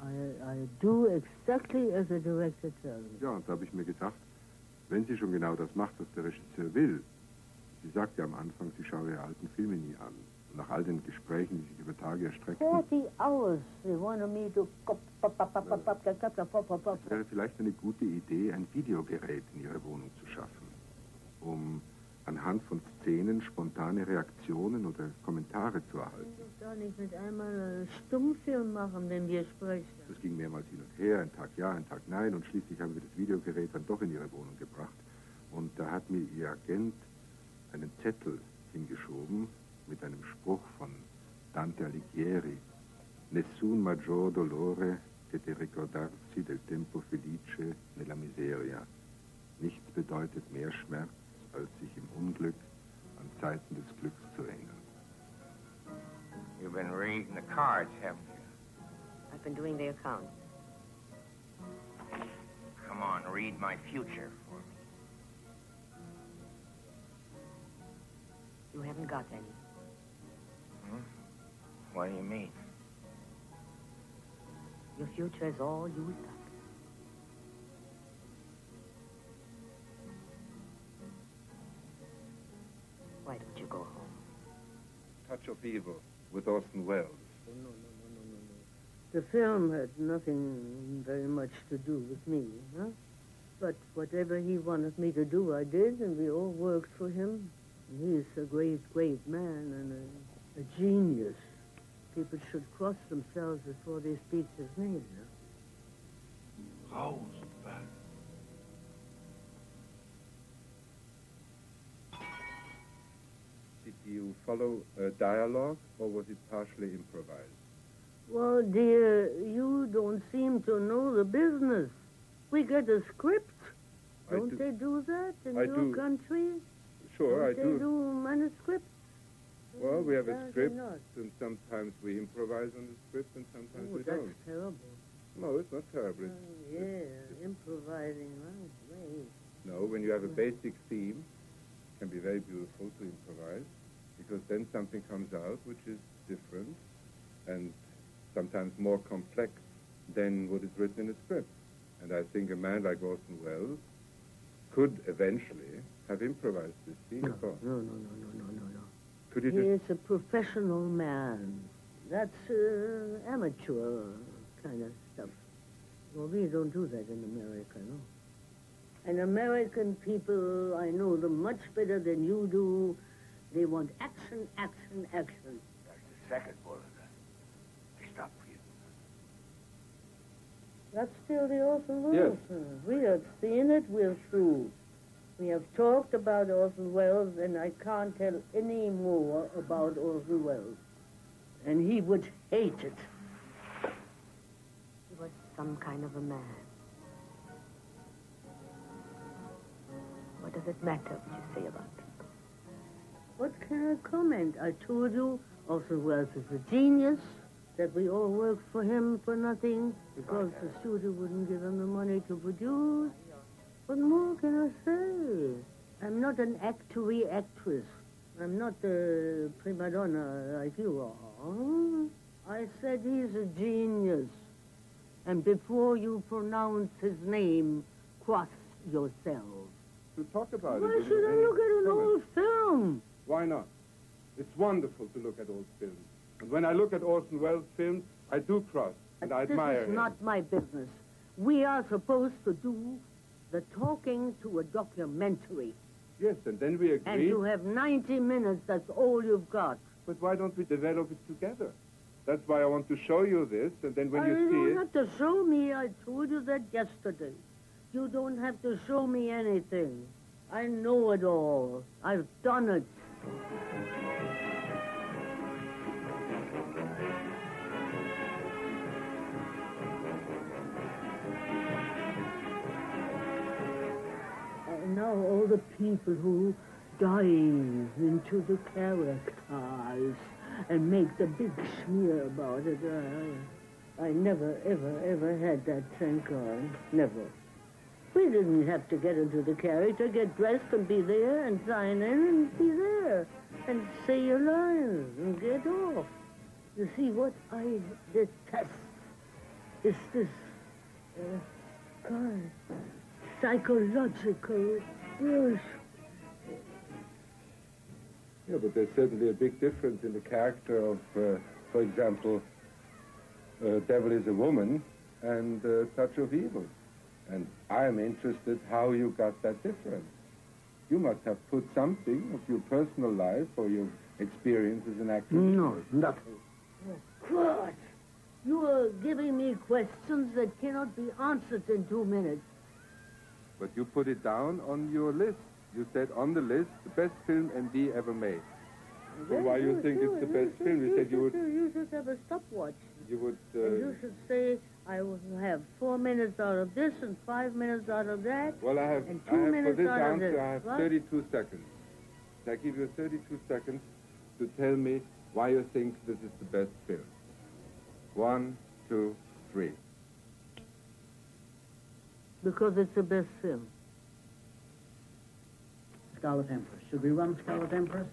I, I do exactly as the director tells me. Ja, und da habe ich mir gedacht, Wenn sie schon genau das macht, was der Regisseur will, sie sagt ja am Anfang, sie schaue ihre alten Filme nie an. Und nach all den Gesprächen, die sich über Tage erstreckten... Es wäre vielleicht eine gute Idee, ein Videogerät in ihre Wohnung zu schaffen, um anhand von Szenen spontane Reaktionen oder Kommentare zu erhalten. Doch nicht mit einmal Stummfilm machen, wenn wir sprechen. Das ging mehrmals hin und her, ein Tag ja, ein Tag nein, und schließlich haben wir das Videogerät dann doch in ihre Wohnung gebracht. Und da hat mir ihr Agent einen Zettel hingeschoben mit einem Spruch von Dante Alighieri. Nessun maggior dolore che di ricordarsi del tempo felice nella miseria. Nichts bedeutet mehr Schmerz, als sich im Unglück an Zeiten des Glücks zu erinnern. You've been reading the cards, haven't you? I've been doing the accounts. Come on, read my future for me. You haven't got any. Hmm? What do you mean? Your future is all used up. Touch of Evil with Orson Welles. Oh, no, no, no, no, no, no. The film had nothing very much to do with me, huh? But whatever he wanted me to do, I did, and we all worked for him. And He's a great, great man and a, a genius. People should cross themselves before they speak his name. Huh? You follow a dialogue or was it partially improvised? Well, dear, you don't seem to know the business. We get a script. I Don't do- they do that in I your do. country? Sure, I Don't do. They do manuscripts. Well, we have a script, and sometimes we improvise on the script, and sometimes Oh, we that's don't. terrible. No, it's not terrible. It's, Oh, yeah, improvising, right? No, when you have a basic theme, it can be very beautiful to improvise, because then something comes out which is different, and sometimes more complex than what is written in a script. And I think a man like Orson Welles could eventually have improvised this scene No, upon. no, no, no, no, no, no, no. Could he He just... is a professional man. That's uh, amateur kind of stuff. Well, we don't do that in America, no. And American people, I know them much better than you do. They want action, action, action. That's the second bullet. I stopped for you. That's still the Orson Welles. Yes. We have seen it, we're through. We have talked about Orson Welles, and I can't tell any more about Orson Welles. And he would hate it. He was some kind of a man. What does it matter what you say about him? What can I comment? I told you Orson Welles is a genius, that we all worked for him for nothing because the studio wouldn't give him the money to produce. What more can I say? I'm not an actory actress. I'm not a prima donna like you are. I said he's a genius. And before you pronounce his name, cross yourself. Talk about Why it... should I look at an old film? Why not? It's wonderful to look at old films. And when I look at Orson Welles' films, I do cross, and I admire This is him. not my business. We are supposed to do the talking to a documentary. Yes, and then we agree. And you have 90 minutes, that's all you've got. But why don't we develop it together? That's why I want to show you this, and then when I you see it... have to show me. I told you that yesterday. You don't have to show me anything. I know it all. I've done it. And now all the people who dive into the characters and make the big smear about it. I, I never, ever, ever had that, thank. Never. We didn't have to get into the character, get dressed and be there and sign in and be there and say your lines and get off. You see, what I detest is this uh, kind psychological bullshit. Yeah, but there's certainly a big difference in the character of, uh, for example, uh, Devil is a Woman and uh, Touch of Evil. And I'm interested how you got that difference. You must have put something of your personal life or your experience as an actor. No, nothing. God, you are giving me questions that cannot be answered in two minutes. But you put it down on your list. You said on the list, the best film ND ever made. So why you Yes, think yes, it's the yes, best yes, film? You yes, said you would, You should have a stopwatch. you would. And you Uh, should say, I will have four minutes out of this and five minutes out of that. well, I have. And I two have for this out of answer. this. I have What? 32 seconds. I give you 32 seconds to tell me why you think this is the best film. One, two, three. Because it's the best film. Scarlet Empress. Should we run Scarlet Empress?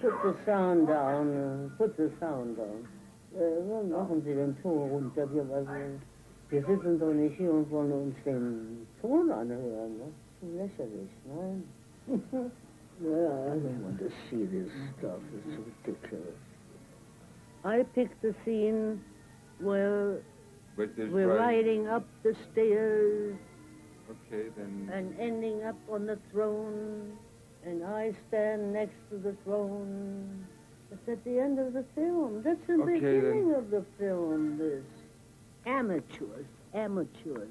Put the sound down. Uh, put the sound down. Wann machen Sie den Ton runter? Wir, also, wir sitzen doch nicht hier und wollen uns den Ton anhören. Ne? Zu lächerlich, nein? yeah, I don't want to see this stuff. It's ridiculous. I picked the scene where With this we're right- riding up the stairs Okay, then. and ending up on the throne, and I stand next to the throne. It's at the end of the film. That's the Okay, beginning then. of the film, this. Amateurs, amateurs.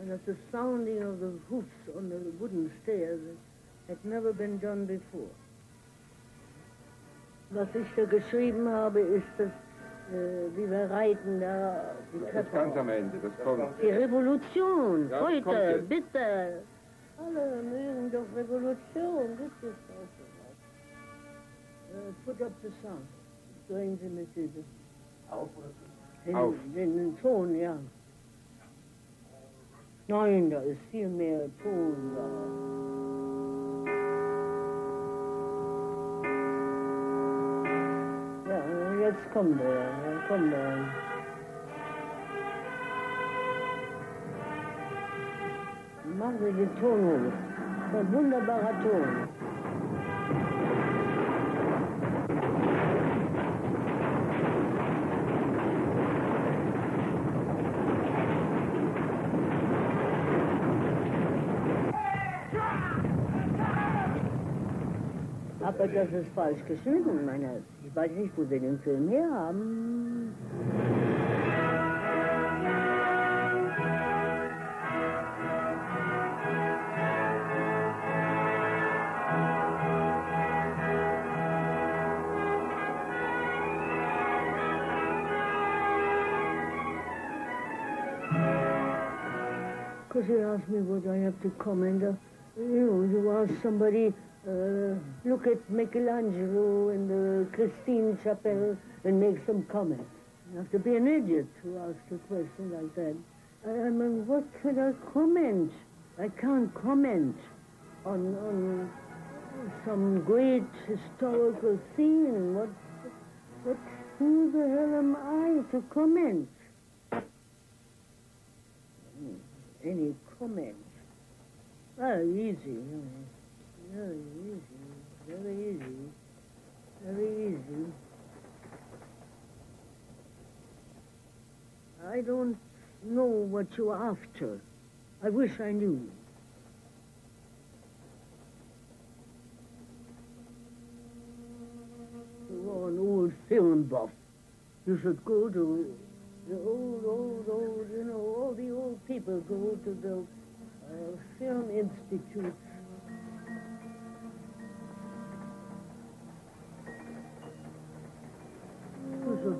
And at the sounding of the hoofs on the wooden stairs had never been done before. Was ich da geschrieben habe, ist das, äh, wie wir reiten da die Das Treppe ganz am Ende, das kommt. Die Revolution, das heute, bitte. Alle mögen doch Revolution, das ist auch so äh, put up the sound. Bringen Sie mit dieses auf. oder auf. den Ton, ja. Nein, da ist viel mehr Ton da. jetzt kommt er, ja, kommt er. Machen Sie den Ton hoch. Ein wunderbarer Ton. Aber das ist falsch geschnitten, meine. Ich weiß nicht, wo Sie den Film her haben. Because you asked me what I have to comment. Uh, you know, you ask somebody, uh, look at Michelangelo and the Christine Chapel and make some comment. You have to be an idiot to ask a question like that. I, I mean, what could I comment? I can't comment on, on some great historical scene. What, what, who the hell am I to comment? Any comment? Very easy. you know. Very easy. Very easy. Very easy. I don't know what you're after. I wish I knew. You're an old film buff. You should go to the old, old, old, you know, all the old people go to the uh, film institutes.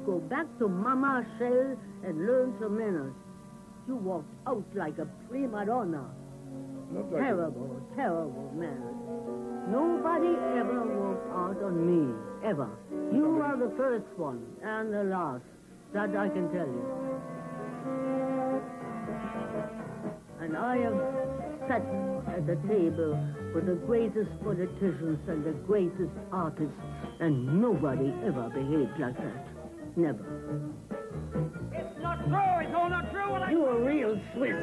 Go back to Mama Shell and learn some manners. You walked out like a prima donna. Not like terrible, terrible manners. Nobody ever walked out on me, ever. You are the first one and the last. That I can tell you. And I have sat at the table with the greatest politicians and the greatest artists, and nobody ever behaved like that. Never. It's not true. It's all not true. And You're a real Swiss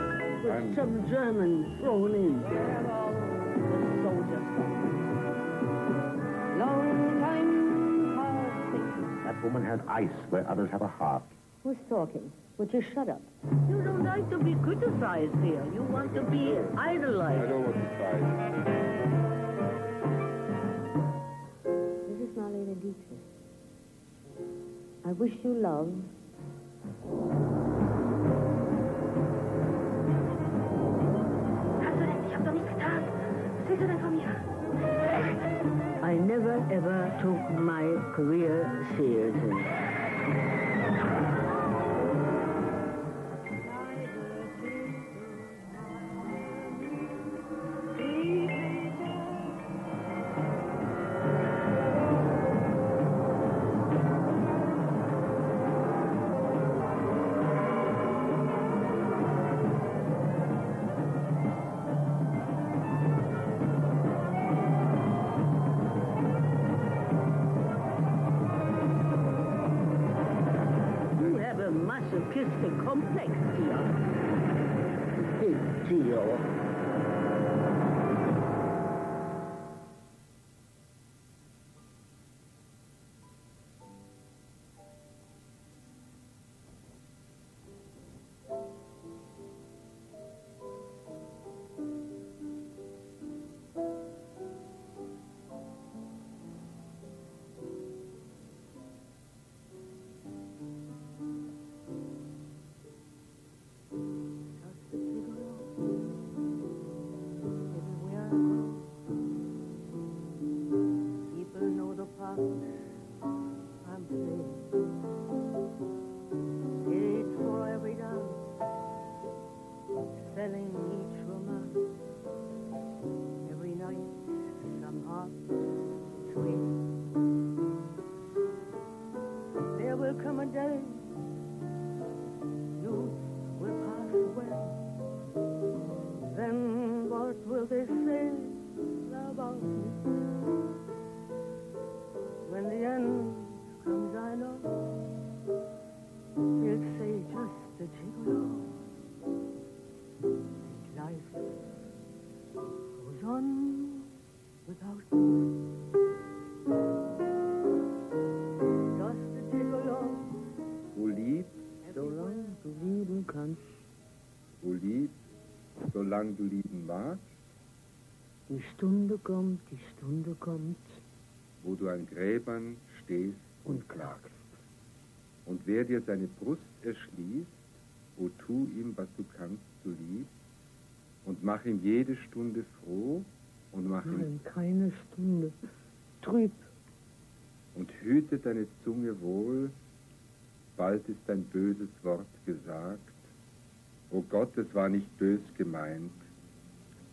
with some German thrown in. The soldiers. Long time passing. That woman has ice where others have a heart. Who's talking? Would you shut up? You don't like to be criticized here. You want to be idolized. I don't want to fight. This I wish you love. I never ever took my career seriously. will come a day you will pass away. Then what will they say about me? When the end comes, I know they'll say just a gigolo. Life goes on without me. tun kannst. Du liebst, solange du lieben magst. Die Stunde kommt, die Stunde kommt, wo du an Gräbern stehst und, und klagst. Und wer dir seine Brust erschließt, wo tu ihm, was du kannst, du liebst, und mach ihm jede Stunde froh und mach Nein, ihm... keine Stunde, trüb. Und hüte deine Zunge wohl, bald ist dein böses Wort gesagt, O Gott, es war nicht bös gemeint.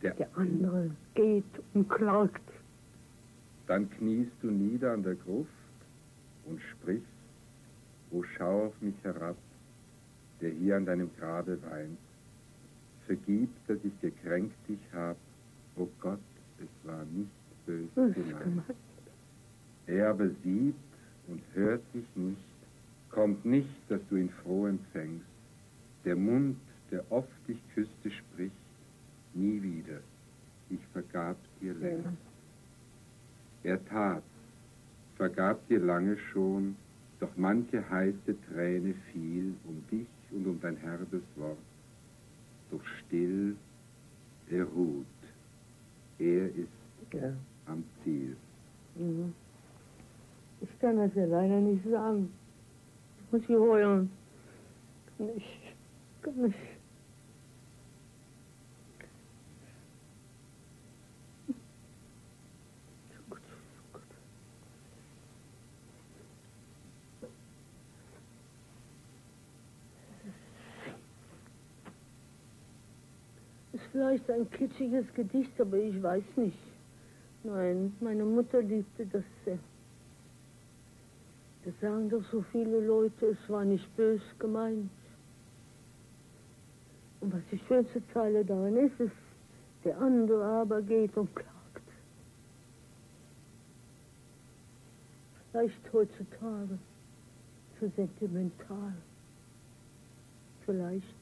Der, Der andere geht und klagt. Dann kniest du nieder an der Gruft und sprichst, O schau auf mich herab, der hier an deinem Grabe weint. Vergib, dass ich gekränkt dich hab, o Gott, es war nicht bös gemeint. Er aber sieht und hört dich nicht, kommt nicht, dass du ihn froh empfängst. Der Mund, der oft dich küsste, spricht, nie wieder. Ich vergab dir längst. Er tat, vergab dir lange schon, doch manche heiße Träne fiel um dich und um dein herbes Wort. Doch still, er ruht. Er ist Ja. am Ziel. Mhm. Ich kann das ja leider nicht sagen. Ich muss hier heulen. Nicht. Kann nicht. Ist vielleicht ein kitschiges Gedicht, aber ich weiß nicht. Nein, meine Mutter liebte das sehr. Das sagen doch so viele Leute, es war nicht bös gemeint. Und was die schönste Zeile darin ist, ist, der andere aber geht und klagt. Vielleicht heutzutage zu sentimental. Vielleicht